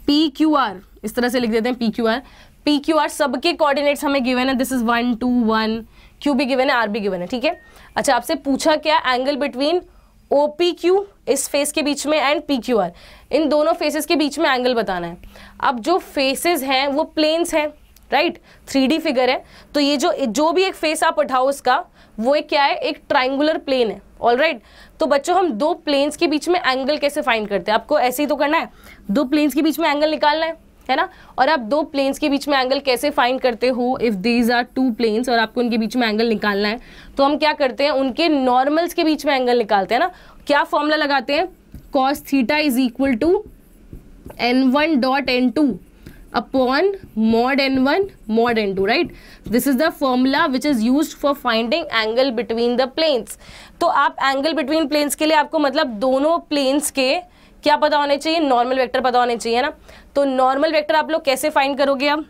पी क्यू आर इस तरह से लिख देते हैं P Q R P Q R सबके कोऑर्डिनेट्स हमें गिवन है this is one two one Q भी गिवन है आर भी गिवन है, ठीक है? अच्छा आपसे पूछा क्या angle between O P Q इस फेस के बीच में एंड पी क्यू आर इन दोनों फेसेस के बीच में एंगल बताना है। अब जो फेसेस हैं, वो प्लेन्स हैं। राइट? थ्री फिगर है। तो ये जो जो भी एक फेस आप उठाओ उसका, वो एक क्या है? एक ट्राइंगुलर प्लेन है। All right? तो बच्चों, हम दो प्लेन्स के बीच में एंगल कैसे फाइंड करते हैं? आपको ऐसे ही तो करना है। दो प्लेन्स के बीच में एंगल निकालना है है ना? और आप दो प्लेन्स के बीच में एंगल कैसे फाइंड करते हो? If these are two planes और आपको उनके बीच में एंगल निकालना है तो हम क्या करते हैं? उनके नॉर्मल्स के बीच में एंगल निकालते हैं ना? क्या फॉर्मूला लगाते हैं? Cos theta is equal to N one dot N two N one mod N two right this is the formula which is use for finding angle between the planes तो आप एंगल बिटवीन प्लेन्स के लिए आपको मतलब दोनों प्लेन्स के क्या पता होने चाहिए? नॉर्मल वेक्टर पता होने चाहिए ना? तो नॉर्मल वेक्टर आप लोग कैसे फाइंड करोगे अब?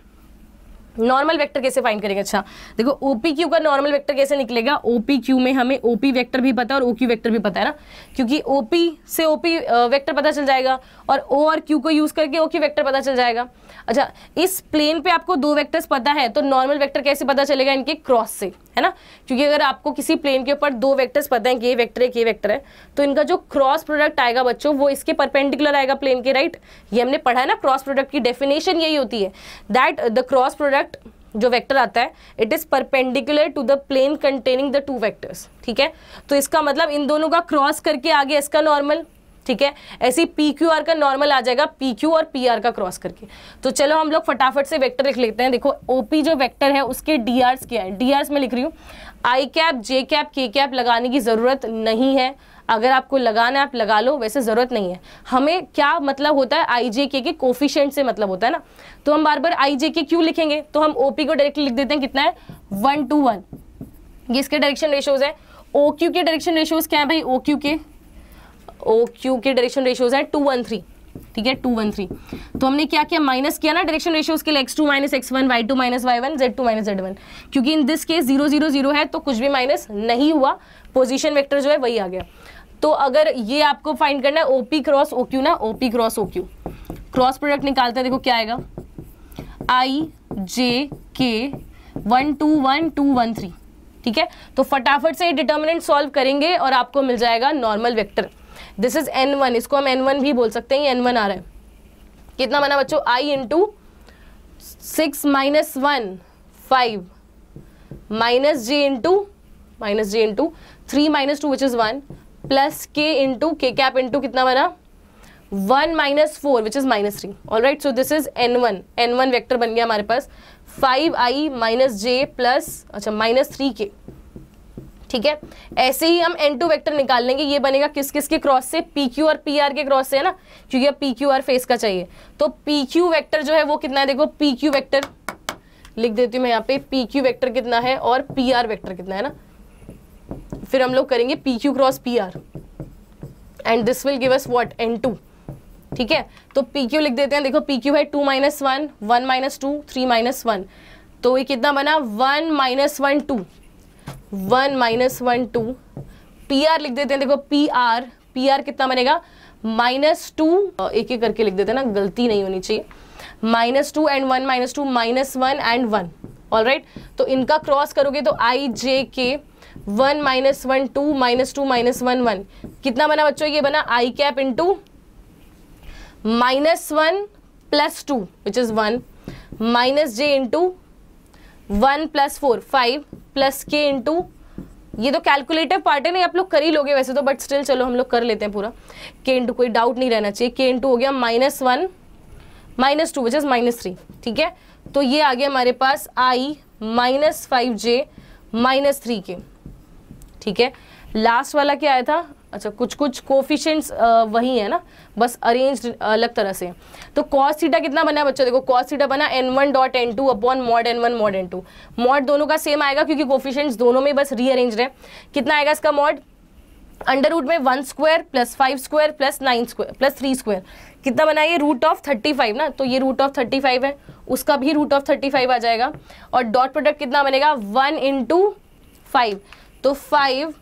नॉर्मल वेक्टर कैसे फाइंड करेंगे? अच्छा देखो ओपी क्यू का नॉर्मल वेक्टर कैसे निकलेगा? ओपी क्यू में हमें ओपी वेक्टर भी पता है और ओ क्यू वेक्टर भी पता है ना? क्योंकि ओपी से ओपी वेक्टर पता चल जाएगा और ओ और क्यू को यूज़ करके ओ क्यू वेक्टर पता चल जाएगा। अच्छा इस प्लेन पे आपको दो वेक्टर्स पता है तो नॉर्मल वेक्टर कैसे पता चलेगा इनके क्रॉस से, है ना? क्योंकि अगर आपको किसी प्लेन के ऊपर दो वेक्टर्स पता है, कि ये वेक्टर है, कि ये वेक्टर है तो इनका जो क्रॉस प्रोडक्ट आएगा बच्चों, वो इसके परपेंडिकुलर आएगा प्लेन के राइट ये हमने पढ़ा है ना क्रॉस प्रोडक्ट की डेफिनेशन यही होती है। दैट द क्रॉस प्रोडक्ट जो वेक्टर आता है it is perpendicular to the plane containing the two vectors ठीक है? तो इसका मतलब इन दोनों का क्रॉस करके आगे इसका नॉर्मल ठीक है? ऐसे पी क्यू आर का नॉर्मल आ जाएगा पी क्यू और पी आर का क्रॉस करके। तो चलो हम लोग फटाफट से वेक्टर लिख लेते हैं। देखो ओपी जो वेक्टर है, उसके डी आर्स क्या है? डी आर्स में लिख रही हूँ। I cap J cap K cap लगाने की ज़रूरत नहीं है। अगर आपको लगाना है, आप लगा लो, वैसे ज़रूरत नहीं है। हमें क्या मतलब होता है आई जे के कोफिशियंट से मतलब होता है ना? तो हम बार बार आई जे के क्यू लिखेंगे? तो हम ओपी को डायरेक्टली लिख देते हैं, कितना है? वन टू वन ये इसके डायरेक्शन रेशियोज है। ओ क्यू के डायरेक्शन रेशियोज क्या है भाई? ओ क्यू के? ओ क्यू के डायरेक्शन रेशियोज है टू वन थ्री ठीक है? टू वन थ्री तो हमने क्या किया? माइनस किया ना डायरेक्शन रेशियोज के लिए X two minus X one Y two minus Y one Z two minus Z one क्योंकि in this case zero zero zero है तो कुछ भी माइनस नहीं हुआ। पोजिशन वेक्टर जो है, वही आ गया। तो अगर ये आपको फाइंड करना है ओपी क्रॉस ओ क्यू ना OP cross O Q cross product निकालते हैं, देखो क्या आएगा। I J K one two one two one three ठीक है? तो फटाफट से डिटर्मिनेंट सॉल्व करेंगे और आपको मिल जाएगा normal vector this is N one इसको हम एन वन भी बोल सकते हैं एन वन आ रहा है। कितना बना बच्चों? I into six minus one five minus J into minus J into three minus two which is one plus K into K cap into कितना बना? One minus four which is minus three all right so this is N one N one vector बन गया हमारे पास. Five I minus J plus अच्छा माइनस थ्री के ठीक है? ऐसे ही हम एन टू वैक्टर निकाल लेंगे. ये बनेगा किस किस के क्रॉस से? पी क्यू और पी आर के क्रॉस से, है ना? क्योंकि अब पी क्यू आर फेस का चाहिए. तो पी क्यू वैक्टर जो है वो कितना है? देखो पी क्यू वैक्टर लिख देती हूँ मैं यहाँ पे. पी क्यू वैक्टर कितना है? और पी आर वैक्टर कितना है ना? फिर हम लोग करेंगे P Q cross P R and this will give us what N two ठीक है? तो पी क्यू लिख देते हैं। देखो पी क्यू है two minus one one minus two three minus one तो ये कितना बना? One minus one two one minus one two P R लिख देते हैं। देखो पी आर पी आर कितना बनेगा? माइनस टू एक एक करके लिख देते हैं ना। गलती नहीं होनी चाहिए। Minus two and one minus two minus one and one all right तो इनका क्रॉस करोगे तो I J K one minus one, two minus two minus one one. कितना बना बच्चों, ये बना I cap into minus one plus two which is one, minus J into one plus four, five plus K into ये तो कैलकुलेटिव पार्ट है, नहीं, आप लोग कर ही लोगे वैसे तो बट स्टिल चलो हम लोग कर लेते हैं पूरा। के इंटू कोई डाउट नहीं रहना चाहिए। के इंटू हो गया minus one, minus two which is minus three, ठीक है? तो ये आ गया हमारे पास I minus five J minus three K. ठीक है? लास्ट वाला क्या आया था? अच्छा कुछ कुछ कोफिशेंट्स वही है ना? बस अरेंज अलग तरह से। तो कॉस थीटा कितना बना बच्चों? देखो कॉस थीटा बना N one dot N two upon mod N one mod N two mod दोनों का सेम आएगा क्योंकि कोफिशेंट्स दोनों में बस रीअरेंज है। कितना आएगा इसका मॉड अंडर रूट में one square plus five square plus nine square plus three square कितना बना ये रूट ऑफ़ थर्टी फाइव ना? तो ये रूट ऑफ़ थर्टी फाइव है। उसका भी रूट ऑफ़ थर्टी फाइव आ जाएगा। और डॉट प्रोडक्ट कितना बनेगा? वन इंटू फाइव तो five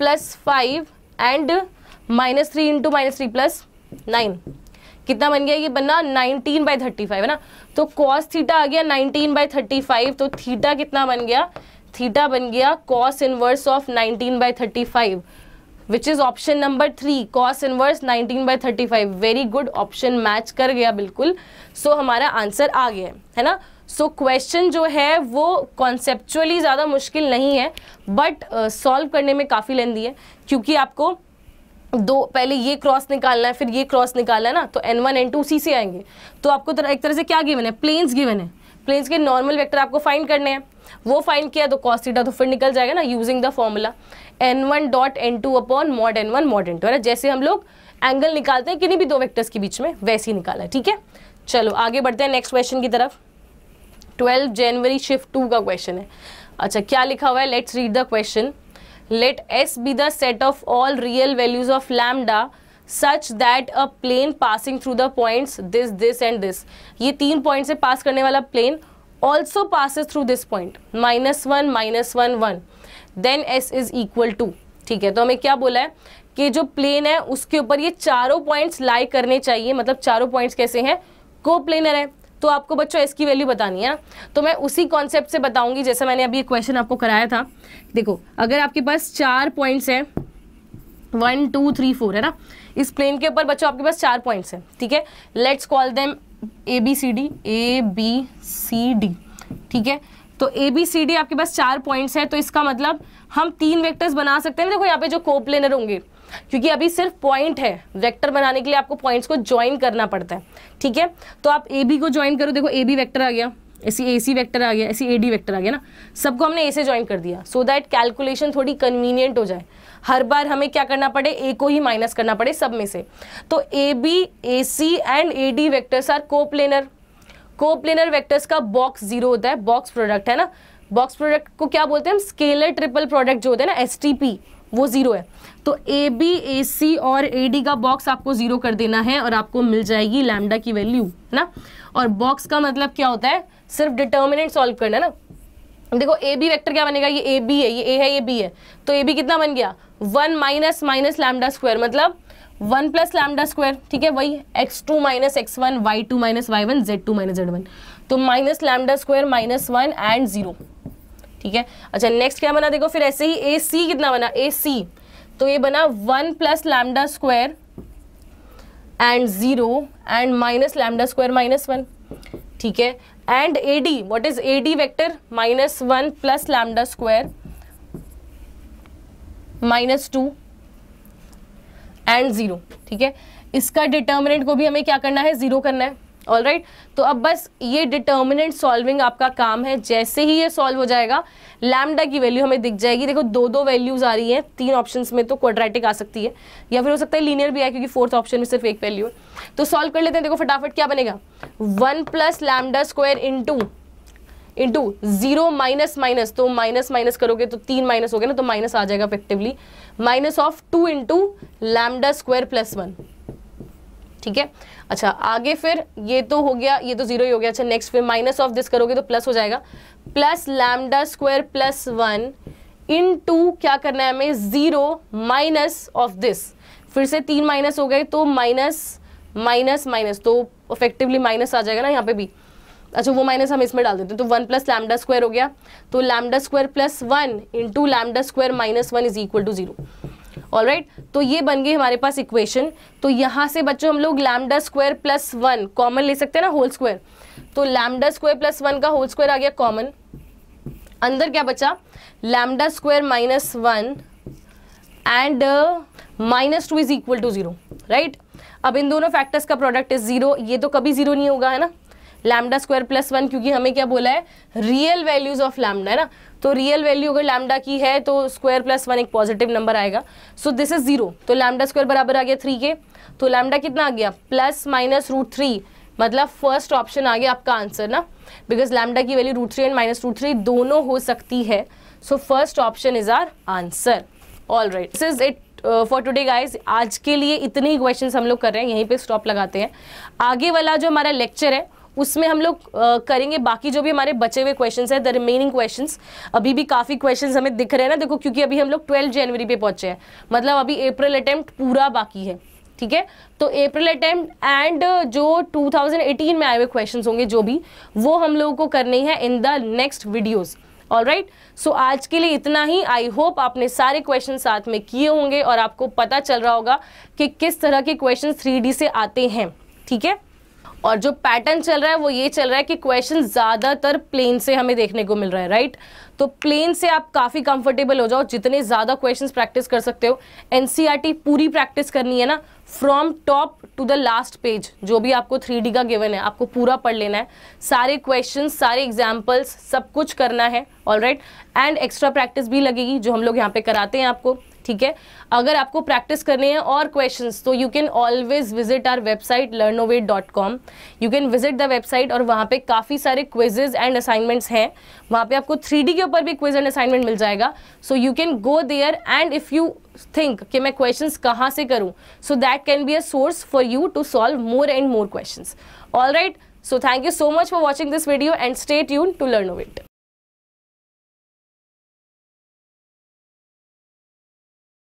plus five and minus three into minus three plus nine कितना बन गया ये बनना? नाइनटीन बाई थर्टी फाइव है ना? तो कॉस थीटा आ गया नाइनटीन बाई थर्टी फाइव तो थीटा कितना बन गया? थीटा बन गया cos inverse of nineteen by thirty five which is option number three cos inverse 19 by thirty five very good option match कर गया बिल्कुल। सो so, हमारा आंसर आ गया है ना? सो so, क्वेश्चन जो है वो कॉन्सेप्चुअली ज़्यादा मुश्किल नहीं है बट सॉल्व uh, करने में काफ़ी लेंदी है क्योंकि आपको दो पहले ये क्रॉस निकालना है फिर ये क्रॉस निकालना है ना तो एन वन एन टू उसी से आएँगे। तो आपको तरह, एक तरह से क्या गिवन है? प्लेन्स गिवन है। प्लेन्स के नॉर्मल वेक्टर आपको फाइंड करने हैं। वो फाइंड किया तो कॉस थीटा तो फिर निकल जाएगा ना using the formula N one dot N two upon mod N one mod N two है जैसे हम लोग एंगल निकालते हैं किन्हीं भी दो वेक्टर्स के बीच में वैसे ही निकाला ठीक है? चलो आगे बढ़ते हैं नेक्स्ट क्वेश्चन की तरफ़। ट्वेल्व जनवरी शिफ्ट टू का क्वेश्चन है। अच्छा क्या लिखा हुआ है? Let's read the question let S be the set of all real values of lambda such that a plane passing through the points this this and this ये तीन पॉइंट से पास करने वाला plane also passes through this point minus one minus one one then S is equal to ठीक है? तो हमें क्या बोला है? कि जो प्लेन है, उसके ऊपर ये चारों पॉइंट्स लाई करने चाहिए। मतलब चारों पॉइंट्स कैसे हैं? को प्लेनर है। तो आपको बच्चों एस की वैल्यू बतानी है ना। तो मैं उसी कॉन्सेप्ट से बताऊँगी, जैसे मैंने अभी क्वेश्चन आपको कराया था। देखो, अगर आपके पास चार पॉइंट्स हैं वन टू थ्री फोर है ना? इस प्लेन के ऊपर बच्चों, आपके पास चार पॉइंट्स हैं, ठीक है? Let's call them A B C D A B C D ठीक है? तो ए बी सी डी आपके पास चार पॉइंट्स है तो इसका मतलब हम तीन वेक्टर्स बना सकते हैं। देखो, यहाँ पे जो कोप्लेनर होंगे क्योंकि अभी सिर्फ़ पॉइंट है। वेक्टर बनाने के लिए आपको पॉइंट्स को ज्वाइन करना पड़ता है। ठीक है? तो आप ए बी को ज्वाइन करो। देखो ए बी वैक्टर आ गया। ऐसी ए सी वैक्टर आ गया, ऐसी ए डी वैक्टर आ गया ना। सबको हमने ए से ज्वाइन कर दिया। सो दैट कैलकुलेशन थोड़ी कन्वीनियंट हो जाए। हर बार हमें क्या करना पड़े? ए को ही माइनस करना पड़े सब में से। तो A B A C and A D vectors are coplanar coplanar vectors का बॉक्स ज़ीरो होता है। बॉक्स प्रोडक्ट है ना? बॉक्स प्रोडक्ट को क्या बोलते हैं हम? स्केलर ट्रिपल प्रोडक्ट जो होते हैं ना एस टी पी वो ज़ीरो है। तो ए बी ए सी और ए डी का बॉक्स आपको ज़ीरो कर देना है और आपको मिल जाएगी लैमडा की वैल्यू है ना? और बॉक्स का मतलब क्या होता है? सिर्फ़ डिटर्मिनेंट सॉल्व करना ना? देखो ए बी वैक्टर क्या बनेगा? ये ए बी है, ये ए है, ये बी है। तो ए बी कितना बन गया? One minus minus lambda square मतलब वन प्लस लैमडा स्क्वायर ठीक है? वही X two minus X one Y two minus Y one Z two minus Z one तो minus lambda square minus one and zero ठीक है? अच्छा नेक्स्ट क्या बना? देखो, फिर ऐसे ही ए सी कितना बना? ए सी तो ये बना one plus lambda square and zero and minus lambda square minus one, ठीक है? And A D what is A D vector minus one plus lambda square minus two and zero, ठीक है? इसका डिटर्मिनेंट को भी हमें क्या करना है? ज़ीरो करना है। All right right? तो अब बस ये डिटर्मिनेंट सॉल्विंग आपका काम है, जैसे ही ये सॉल्व हो जाएगा लैमडा की वैल्यू हमें दिख जाएगी। देखो दो दो वैल्यूज़ आ रही हैं, तीन ऑप्शंस में तो क्वाड्रेटिक आ सकती है। या फिर हो सकता है लीनियर भी आए, क्योंकि फोर्थ ऑप्शन में सिर्फ़ एक वैल्यू है। तो सॉल्व कर लेते हैं, देखो फटाफट क्या बनेगा। One plus lambda square into into zero minus minus तो माइनस माइनस करोगे तो तीन माइनस हो गया ना तो माइनस आ जाएगा effectively minus of two into lambda square plus one ठीक है? अच्छा आगे फिर ये तो हो गया, ये तो ज़ीरो ही हो गया। अच्छा नेक्स्ट फिर माइनस ऑफ़ दिस करोगे तो प्लस हो जाएगा। Plus lambda square plus one into क्या करना है हमें? ज़ीरो माइनस ऑफ़ दिस फिर से तीन माइनस हो गए तो माइनस माइनस माइनस तो इफेक्टिवली माइनस आ जाएगा ना यहाँ पे भी। अच्छा वो माइनस हम इसमें डाल देते हैं। तो वन प्लस लैमडा स्क्वायर हो गया। तो lambda square plus one into lambda square minus one is equal to zero all right तो ये बन गई हमारे पास इक्वेशन तो यहाँ से बच्चों हम लोग lambda square plus one common ले सकते हैं ना होल स्क्वायर तो लैमडा स्क्वायर प्लस वन का होल स्क्वायर आ गया कॉमन अंदर क्या बचा? Lambda square minus one and minus two is equal to zero right अब इन दोनों फैक्टर्स का प्रोडक्ट इज़ ज़ीरो ये तो कभी ज़ीरो नहीं होगा, है ना? लैमडा स्क्वायर प्लस वन क्योंकि हमें क्या बोला है? रियल वैल्यूज़ ऑफ़ लैमडा है ना? तो रियल वैल्यू अगर लैमडा की है तो स्क्वायर प्लस वन एक पॉजिटिव नंबर आएगा। सो दिस इज़ ज़ीरो तो लैमडा स्क्वायर बराबर आ गया थ्री के तो लैमडा कितना आ गया? प्लस माइनस रूट थ्री मतलब फ़र्स्ट ऑप्शन आ गया आपका आंसर ना? बिकॉज़ लैमडा की value root three and minus root three दोनों हो सकती है। So first option is our answer all right this is it for today guys आज के लिए इतने ही क्वेश्चन हम लोग कर रहे हैं। यहीं पे स्टॉप लगाते हैं। आगे वाला जो हमारा लेक्चर है उसमें हम लोग करेंगे। बाकी जो भी हमारे बचे हुए क्वेश्चंस हैं द रिमेनिंग क्वेश्चंस अभी भी काफ़ी क्वेश्चंस हमें दिख रहे हैं ना। देखो, क्योंकि अभी हम लोग ट्वेल्व जनवरी पे पहुँचे हैं। मतलब अभी अप्रैल अटेम्प्ट पूरा बाकी है, ठीक है? तो अप्रैल अटेम्प्ट एंड जो 2018 में आए हुए क्वेश्चन होंगे, जो भी, वो हम लोगों को करने हैं in the next videos all right so आज के लिए इतना ही। आई होप आपने सारे क्वेश्चन साथ में किए होंगे और आपको पता चल रहा होगा कि किस तरह के क्वेश्चन थ्री से आते हैं, ठीक है? और जो पैटर्न चल रहा है, वो ये चल रहा है कि क्वेश्चन ज़्यादातर प्लेन से हमें देखने को मिल रहा है राइट तो प्लेन से आप काफ़ी कंफर्टेबल हो जाओ, जितने ज़्यादा क्वेश्चंस प्रैक्टिस कर सकते हो। एनसीईआरटी e पूरी प्रैक्टिस करनी है ना from top to the last page जो भी आपको थ्री का गिवन है, आपको पूरा पढ़ लेना है। सारे क्वेश्चन सारे एग्जाम्पल्स सब कुछ करना है all right and extra practice भी लगेगी, जो हम लोग यहाँ पे कराते हैं आपको। ठीक है? अगर आपको प्रैक्टिस करनी है और क्वेश्चंस तो you can always visit our website Learnovate dot com you can visit the website और वहाँ पे काफ़ी सारे क्विजेज एंड असाइनमेंट्स हैं। वहाँ पे आपको थ्री के ऊपर भी क्विज एंड असाइनमेंट मिल जाएगा। So you can go there and if you think कि मैं क्वेश्चन कहाँ से करूँ so that can be a source for you to solve more and more question all right so thank you so much for watching this video and stay tune to learn it